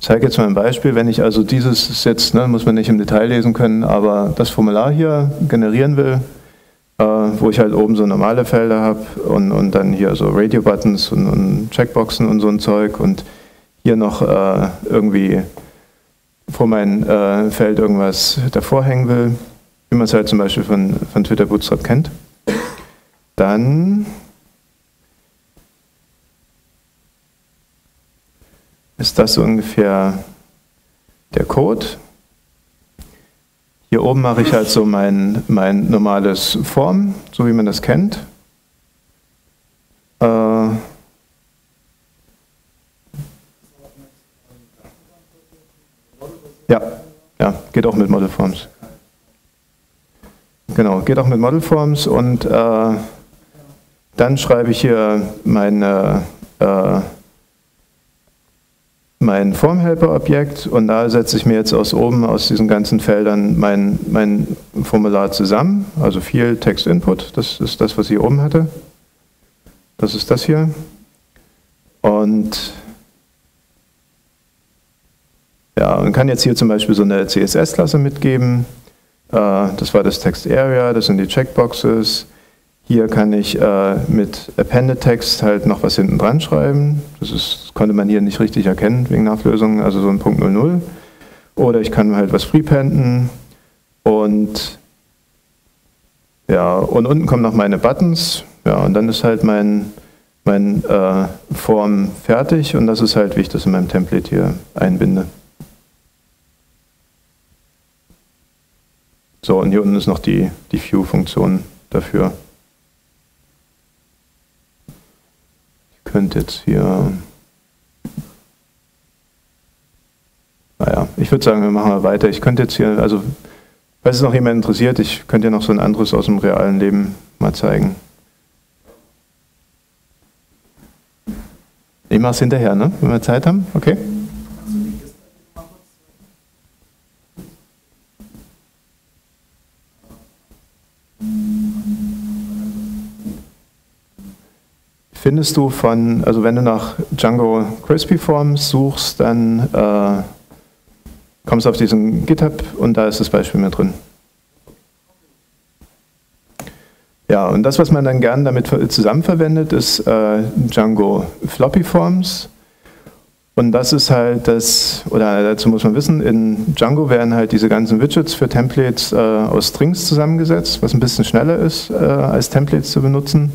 ich zeige jetzt mal ein Beispiel. Wenn ich also dieses jetzt, ne, muss man nicht im Detail lesen können, aber das Formular hier generieren will, äh, wo ich halt oben so normale Felder habe und, und dann hier so Radio-Buttons und, und, Checkboxen und so ein Zeug und hier noch äh, irgendwie vor mein äh, Feld irgendwas davor hängen will, wie man es halt zum Beispiel von, von Twitter Bootstrap kennt, dann ist das so ungefähr der Code. Hier oben mache ich halt so mein, mein normales Form, so wie man das kennt. Äh ja, ja, geht auch mit Model Forms. Genau, geht auch mit Model Forms und äh, dann schreibe ich hier meine äh, mein Formhelper-Objekt und da setze ich mir jetzt aus oben, aus diesen ganzen Feldern mein, mein Formular zusammen, also viel Text-Input, das ist das, was ich oben hatte. Das ist das hier. Und ja, man kann jetzt hier zum Beispiel so eine CSS-Klasse mitgeben. Äh, das war das Text Area, das sind die Checkboxes. Hier kann ich äh, mit Appended Text halt noch was hinten dran schreiben. Das ist, konnte man hier nicht richtig erkennen wegen Nachlösung, also so ein Punkt 00. Oder ich kann halt was prependen und ja, und unten kommen noch meine Buttons. Ja, und dann ist halt mein, mein äh, Form fertig und das ist halt, wie ich das in meinem Template hier einbinde. So, und hier unten ist noch die, die View-Funktion dafür. Könnte jetzt hier. Naja, ich würde sagen, wir machen mal weiter. Ich könnte jetzt hier, also, falls es noch jemand interessiert, ich könnte ja noch so ein anderes aus dem realen Leben mal zeigen. Ich mache es hinterher, ne? wenn wir Zeit haben. Okay? Findest du von, also wenn du nach Django Crispy Forms suchst, dann äh, kommst du auf diesen GitHub und da ist das Beispiel mit drin. Ja, und das, was man dann gern damit zusammenverwendet, ist äh, Django Floppy Forms. Und das ist halt das, oder dazu muss man wissen, in Django werden halt diese ganzen Widgets für Templates äh, aus Strings zusammengesetzt, was ein bisschen schneller ist, äh, als Templates zu benutzen.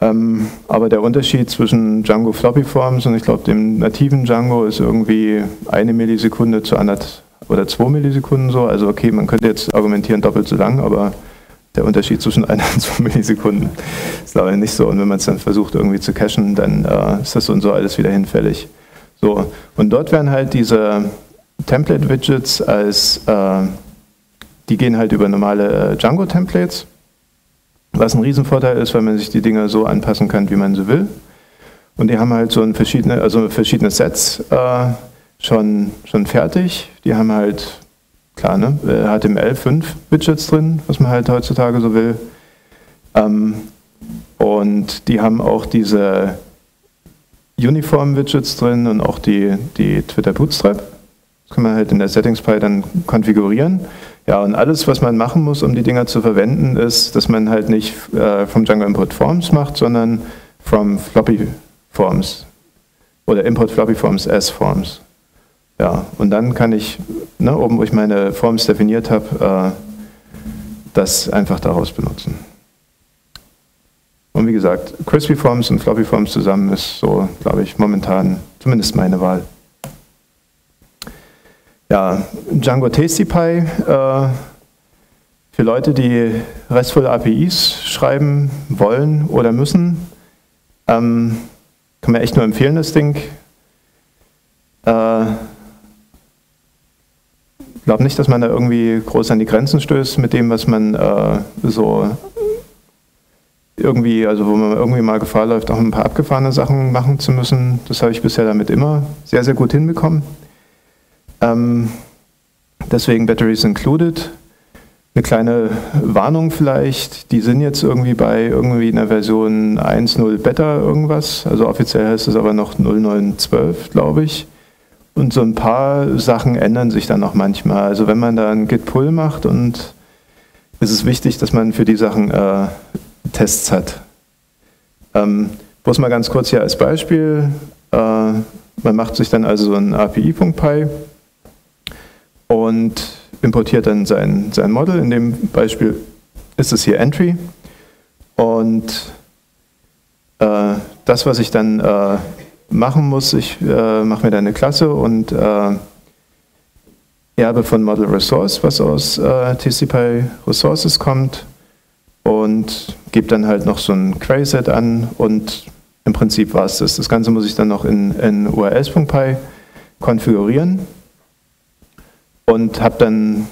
Ähm, aber der Unterschied zwischen Django Floppy Forms und ich glaube dem nativen Django ist irgendwie eine Millisekunde zu anderthalb oder zwei Millisekunden so. Also okay, man könnte jetzt argumentieren doppelt so lang, aber der Unterschied zwischen einer und zwei Millisekunden ist ich nicht so. Und wenn man es dann versucht irgendwie zu cachen, dann äh, ist das und so alles wieder hinfällig. So, und dort werden halt diese Template-Widgets als, äh, die gehen halt über normale äh, Django-Templates was ein Riesenvorteil ist, weil man sich die Dinge so anpassen kann, wie man sie will. Und die haben halt so ein verschiedene, also verschiedene Sets äh, schon, schon fertig. Die haben halt, klar, ne, HTML5 Widgets drin, was man halt heutzutage so will. Ähm, und die haben auch diese Uniform-Widgets drin und auch die, die Twitter Bootstrap. Das kann man halt in der Settings-Py dann konfigurieren. Ja, und alles, was man machen muss, um die Dinger zu verwenden, ist, dass man halt nicht äh, vom Django Import Forms macht, sondern from Floppy Forms oder Import Floppy Forms as Forms. Ja, und dann kann ich, ne, oben wo ich meine Forms definiert habe, äh, das einfach daraus benutzen. Und wie gesagt, Crispy Forms und Floppy Forms zusammen ist so, glaube ich, momentan zumindest meine Wahl. Ja, Django TastyPy. Äh, für Leute, die restvolle APIs schreiben wollen oder müssen, ähm, kann man echt nur empfehlen, das Ding. Äh, glaube nicht, dass man da irgendwie groß an die Grenzen stößt mit dem, was man äh, so irgendwie, also wo man irgendwie mal Gefahr läuft, auch ein paar abgefahrene Sachen machen zu müssen. Das habe ich bisher damit immer sehr, sehr gut hinbekommen. Ähm, deswegen Batteries Included. Eine kleine Warnung vielleicht, die sind jetzt irgendwie bei irgendwie einer Version 1.0 Beta irgendwas, also offiziell heißt es aber noch 0912, glaube ich. Und so ein paar Sachen ändern sich dann auch manchmal. Also wenn man da ein Git-Pull macht und ist es wichtig, dass man für die Sachen äh, Tests hat. Ähm, bloß mal ganz kurz hier als Beispiel. Äh, man macht sich dann also so ein API.py und importiert dann sein, sein Model. In dem Beispiel ist es hier Entry. Und äh, das, was ich dann äh, machen muss, ich äh, mache mir dann eine Klasse und äh, erbe von Model Resource, was aus äh, TCP Resources kommt und gebe dann halt noch so ein Query-Set an und im Prinzip war es das. Das Ganze muss ich dann noch in, in urls.py konfigurieren und habe dann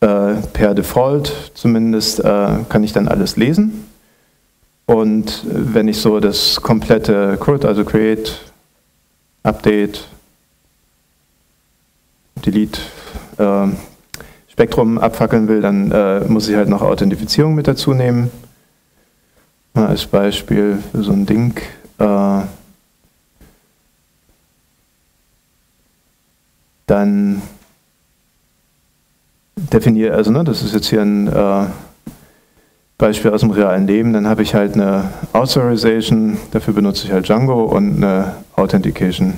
äh, per Default zumindest äh, kann ich dann alles lesen. Und wenn ich so das komplette CRUD, also Create, Update, Delete, äh, Spektrum abfackeln will, dann äh, muss ich halt noch Authentifizierung mit dazu nehmen. Mal als Beispiel für so ein Ding. Äh, dann definiere, also ne, das ist jetzt hier ein äh, Beispiel aus dem realen Leben, dann habe ich halt eine Authorization, dafür benutze ich halt Django und eine Authentication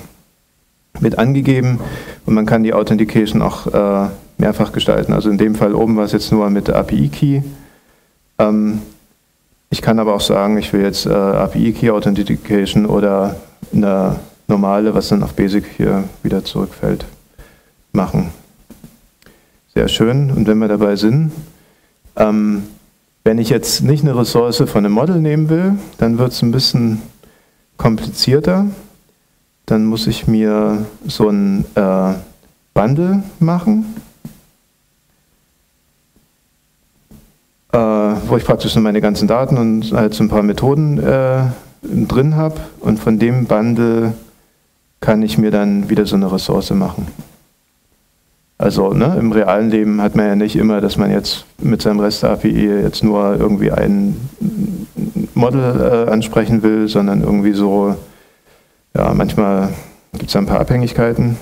mit angegeben und man kann die Authentication auch äh, mehrfach gestalten. Also in dem Fall oben war es jetzt nur mit API-Key. Ähm, ich kann aber auch sagen, ich will jetzt äh, API-Key Authentication oder eine normale, was dann auf Basic hier wieder zurückfällt machen. Sehr schön. Und wenn wir dabei sind, ähm, wenn ich jetzt nicht eine Ressource von einem Model nehmen will, dann wird es ein bisschen komplizierter. Dann muss ich mir so ein äh, Bundle machen, äh, wo ich praktisch so meine ganzen Daten und halt so ein paar Methoden äh, drin habe. Und von dem Bundle kann ich mir dann wieder so eine Ressource machen. Also ne, im realen Leben hat man ja nicht immer, dass man jetzt mit seinem REST-API jetzt nur irgendwie ein Model äh, ansprechen will, sondern irgendwie so, ja, manchmal gibt es ein paar Abhängigkeiten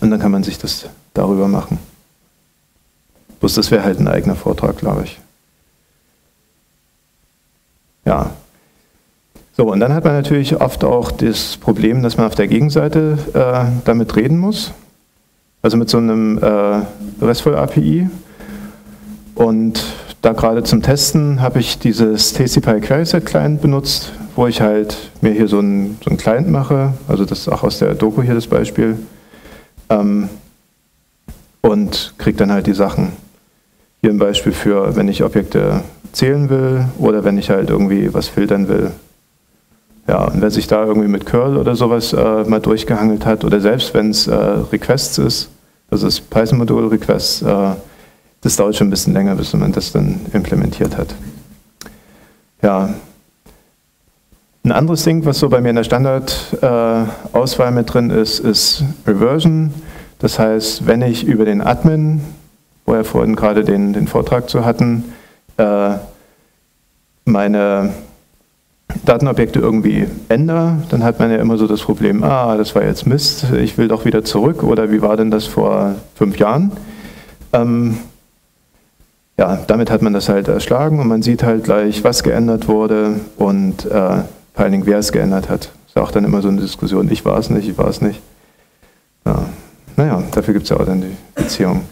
und dann kann man sich das darüber machen. Bloß das wäre halt ein eigener Vortrag, glaube ich. Ja. So, und dann hat man natürlich oft auch das Problem, dass man auf der Gegenseite äh, damit reden muss also mit so einem äh, RESTful API. Und da gerade zum Testen habe ich dieses TCPy Query Set Client benutzt, wo ich halt mir hier so einen, so Client mache, also das ist auch aus der Doku hier das Beispiel, ähm, und kriege dann halt die Sachen. Hier ein Beispiel für, wenn ich Objekte zählen will oder wenn ich halt irgendwie was filtern will. Ja, und wer sich da irgendwie mit Curl oder sowas äh, mal durchgehangelt hat oder selbst wenn es äh, Requests ist, das Python-Modul-Request, äh, das dauert schon ein bisschen länger, bis man das dann implementiert hat. Ja. Ein anderes Ding, was so bei mir in der Standardauswahl äh, mit drin ist, ist Reversion. Das heißt, wenn ich über den Admin, wo wir vorhin gerade den, den Vortrag zu hatten, äh, meine Datenobjekte irgendwie ändere, dann hat man ja immer so das Problem, ah, das war jetzt Mist, ich will doch wieder zurück oder wie war denn das vor fünf Jahren? Ähm, ja, damit hat man das halt erschlagen und man sieht halt gleich, was geändert wurde und äh, vor allen Dingen, wer es geändert hat. Ist auch dann immer so eine Diskussion, ich war es nicht, ich war es nicht. Ja. Naja, dafür gibt es ja auch dann die Beziehung.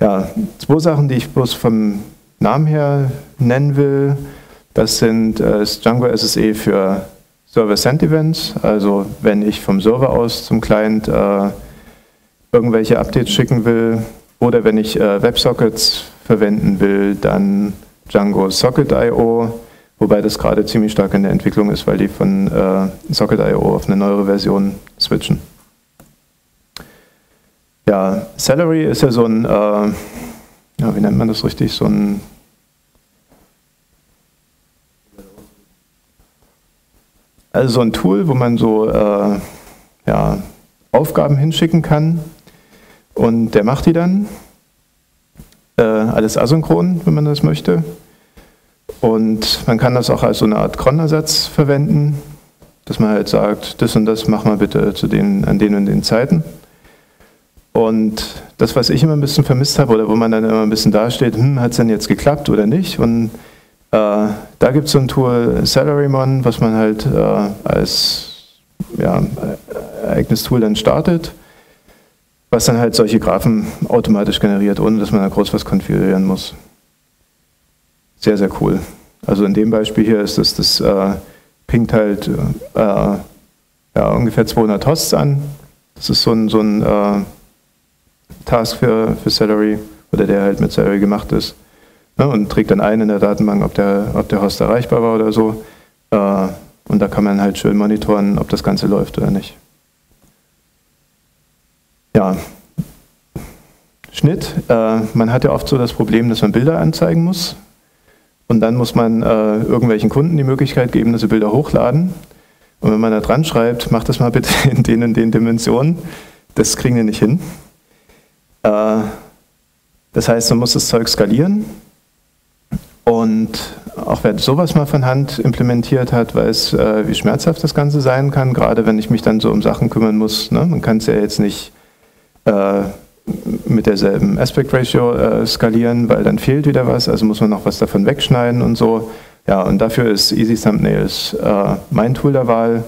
Ja, zwei Sachen, die ich bloß vom Namen her nennen will. Das sind äh, Django SSE für Server-Send-Events, also wenn ich vom Server aus zum Client äh, irgendwelche Updates schicken will oder wenn ich äh, WebSockets verwenden will, dann Django Socket.io, wobei das gerade ziemlich stark in der Entwicklung ist, weil die von äh, Socket.io auf eine neuere Version switchen. Ja, Celery ist ja so ein, äh, ja, wie nennt man das richtig, so ein Also so ein Tool, wo man so äh, ja, Aufgaben hinschicken kann und der macht die dann. Äh, alles asynchron, wenn man das möchte. Und man kann das auch als so eine Art Cron-Ersatz verwenden, dass man halt sagt, das und das mach mal bitte zu den, an den und den Zeiten. Und das, was ich immer ein bisschen vermisst habe, oder wo man dann immer ein bisschen dasteht, hm, hat es denn jetzt geklappt oder nicht? Und da gibt es so ein Tool Salarymon, was man halt äh, als ja, eigenes Tool dann startet, was dann halt solche Graphen automatisch generiert, ohne dass man da groß was konfigurieren muss. Sehr, sehr cool. Also in dem Beispiel hier ist das, das äh, pinkt halt äh, ja, ungefähr 200 Hosts an. Das ist so ein, so ein äh, Task für, für Celery oder der halt mit Celery gemacht ist ne, und trägt dann ein in der Datenbank, ob der, ob der Host erreichbar war oder so. Äh, und da kann man halt schön monitoren, ob das Ganze läuft oder nicht. Ja, Schnitt. Äh, man hat ja oft so das Problem, dass man Bilder anzeigen muss. Und dann muss man äh, irgendwelchen Kunden die Möglichkeit geben, dass sie Bilder hochladen. Und wenn man da dran schreibt, macht das mal bitte *laughs* in den und den Dimensionen, das kriegen wir nicht hin. Äh, das heißt, man muss das Zeug skalieren. Und auch wer sowas mal von Hand implementiert hat, weiß, äh, wie schmerzhaft das Ganze sein kann, gerade wenn ich mich dann so um Sachen kümmern muss. Ne? Man kann es ja jetzt nicht äh, mit derselben Aspect Ratio äh, skalieren, weil dann fehlt wieder was, also muss man noch was davon wegschneiden und so. Ja, und dafür ist Easy Thumbnails äh, mein Tool der Wahl.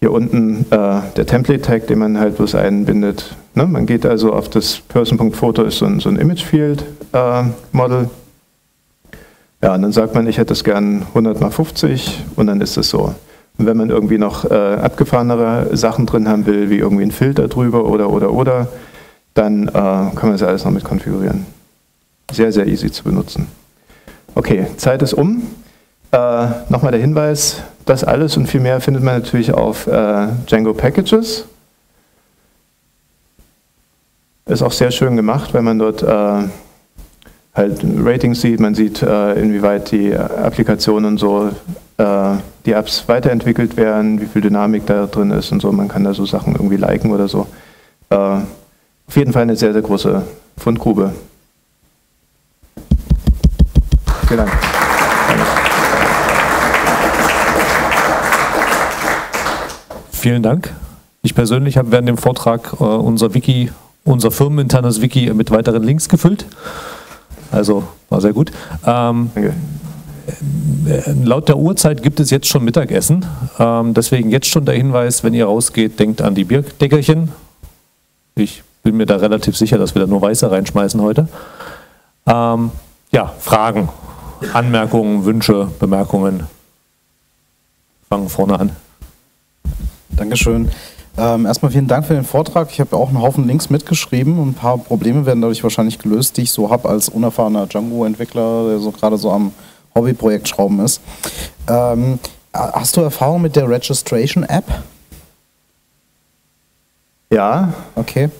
Hier unten äh, der Template-Tag, den man halt bloß einbindet. Ne? Man geht also auf das Person.photo, ist so ein, so ein Image-Field-Model äh, ja, und dann sagt man, ich hätte es gern 100 mal 50 und dann ist es so. Und wenn man irgendwie noch äh, abgefahrenere Sachen drin haben will, wie irgendwie ein Filter drüber oder, oder, oder, dann äh, kann man das alles noch mit konfigurieren. Sehr, sehr easy zu benutzen. Okay, Zeit ist um. Äh, Nochmal der Hinweis, das alles und viel mehr findet man natürlich auf äh, Django Packages. Ist auch sehr schön gemacht, weil man dort äh, halt Ratings sieht, man sieht, äh, inwieweit die Applikationen und so, äh, die Apps weiterentwickelt werden, wie viel Dynamik da drin ist und so. Man kann da so Sachen irgendwie liken oder so. Äh, auf jeden Fall eine sehr, sehr große Fundgrube. Vielen Dank. Vielen Dank. Ich persönlich habe während dem Vortrag äh, unser Wiki, unser firmeninternes Wiki mit weiteren Links gefüllt. Also war sehr gut. Ähm, äh, laut der Uhrzeit gibt es jetzt schon Mittagessen. Ähm, deswegen jetzt schon der Hinweis, wenn ihr rausgeht, denkt an die Bierdeckelchen. Ich bin mir da relativ sicher, dass wir da nur Weiße reinschmeißen heute. Ähm, ja, Fragen, Anmerkungen, Wünsche, Bemerkungen. Fangen vorne an. Dankeschön. Ähm, erstmal vielen Dank für den Vortrag. Ich habe auch einen Haufen Links mitgeschrieben und ein paar Probleme werden dadurch wahrscheinlich gelöst, die ich so habe als unerfahrener Django-Entwickler, der so gerade so am Hobbyprojekt schrauben ist. Ähm, hast du Erfahrung mit der Registration-App? Ja. Okay.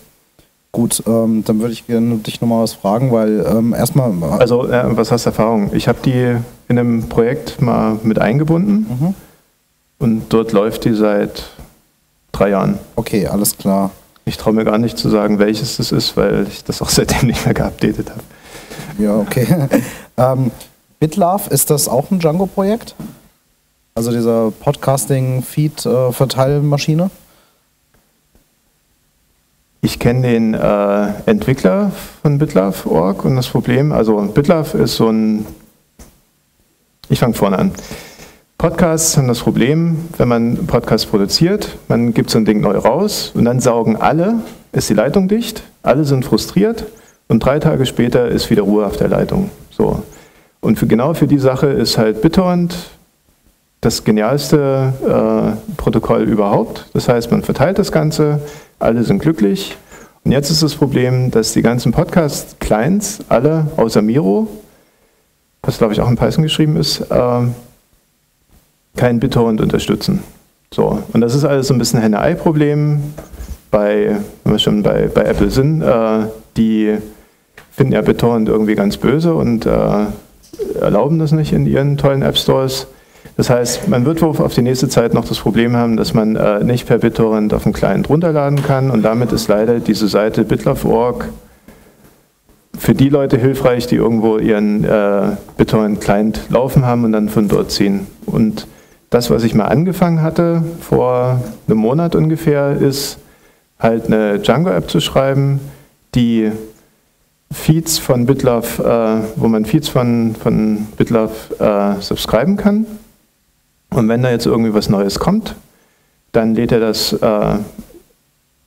Gut, ähm, dann würde ich gerne dich nochmal was fragen, weil ähm, erstmal. Also, äh, was hast du Erfahrung? Ich habe die in einem Projekt mal mit eingebunden mhm. und dort läuft die seit drei Jahren. Okay, alles klar. Ich traue mir gar nicht zu sagen, welches das ist, weil ich das auch *laughs* seitdem nicht mehr geupdatet habe. Ja, okay. *laughs* ähm, BitLove, ist das auch ein Django-Projekt? Also dieser Podcasting-Feed-Verteilmaschine? Ich kenne den äh, Entwickler von BitLove.org und das Problem, also BitLove ist so ein, ich fange vorne an. Podcasts haben das Problem, wenn man Podcasts produziert, man gibt so ein Ding neu raus und dann saugen alle, ist die Leitung dicht, alle sind frustriert und drei Tage später ist wieder Ruhe auf der Leitung. So. Und für, genau für die Sache ist halt BitTorrent das genialste äh, Protokoll überhaupt. Das heißt, man verteilt das Ganze, alle sind glücklich. Und jetzt ist das Problem, dass die ganzen Podcast-Clients, alle außer Miro, was glaube ich auch in Python geschrieben ist, äh, kein BitTorrent unterstützen. So, und das ist alles so ein bisschen Henne-Ei-Problem. Bei, wenn wir schon bei, bei Apple sind, äh, die finden ja BitTorrent irgendwie ganz böse und äh, erlauben das nicht in ihren tollen App Stores. Das heißt, man wird wohl auf die nächste Zeit noch das Problem haben, dass man äh, nicht per BitTorrent auf dem Client runterladen kann und damit ist leider diese Seite bitlove.org für die Leute hilfreich, die irgendwo ihren äh, BitTorrent-Client laufen haben und dann von dort ziehen. Und das, was ich mal angefangen hatte, vor einem Monat ungefähr, ist halt eine Django-App zu schreiben, die Feeds von BitLove, äh, wo man Feeds von, von BitLove äh, subscriben kann. Und wenn da jetzt irgendwie was Neues kommt, dann lädt er das äh,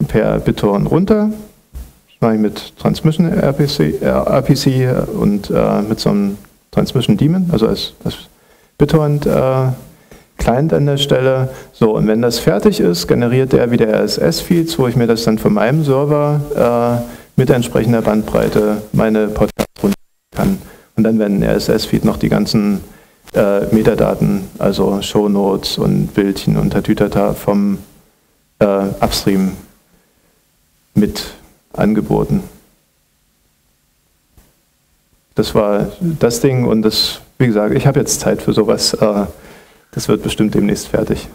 per BitTorrent runter. Das mache ich mit Transmission RPC, RPC und äh, mit so einem Transmission Daemon, also als, als BitTorrent äh, Client an der Stelle. So, und wenn das fertig ist, generiert er wieder RSS-Feeds, wo ich mir das dann von meinem Server äh, mit entsprechender Bandbreite meine Podcasts runterladen kann. Und dann werden RSS-Feed noch die ganzen äh, Metadaten, also Shownotes und Bildchen und Tatütata vom äh, Upstream mit angeboten. Das war das Ding und das, wie gesagt, ich habe jetzt Zeit für sowas. Äh, das wird bestimmt demnächst fertig.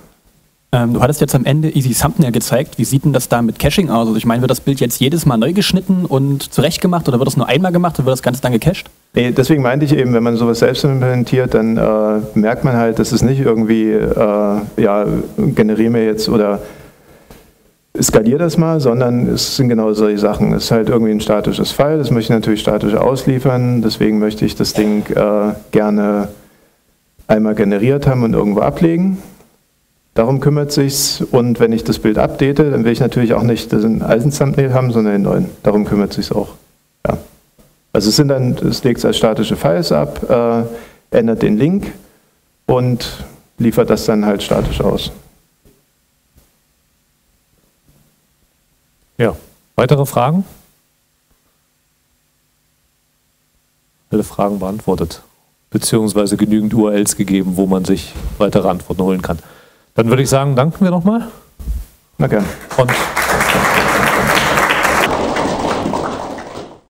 Ähm, du hattest jetzt am Ende Easy Thumbnail gezeigt. Wie sieht denn das da mit Caching aus? Also ich meine, wird das Bild jetzt jedes Mal neu geschnitten und zurechtgemacht oder wird das nur einmal gemacht und wird das Ganze dann gecached? Nee, deswegen meinte ich eben, wenn man sowas selbst implementiert, dann äh, merkt man halt, dass es nicht irgendwie, äh, ja, generiere mir jetzt oder skaliere das mal, sondern es sind genau solche Sachen. Es ist halt irgendwie ein statisches File, das möchte ich natürlich statisch ausliefern, deswegen möchte ich das Ding äh, gerne einmal generiert haben und irgendwo ablegen. Darum kümmert sich's und wenn ich das Bild update, dann will ich natürlich auch nicht den alten Thumbnail haben, sondern den neuen. Darum kümmert sich's auch. Ja. Also es sind dann, es legt es als statische Files ab, äh, ändert den Link und liefert das dann halt statisch aus. Ja, weitere Fragen? Alle Fragen beantwortet, beziehungsweise genügend URLs gegeben, wo man sich weitere Antworten holen kann. Dann würde ich sagen, danken wir nochmal. Na gern. Und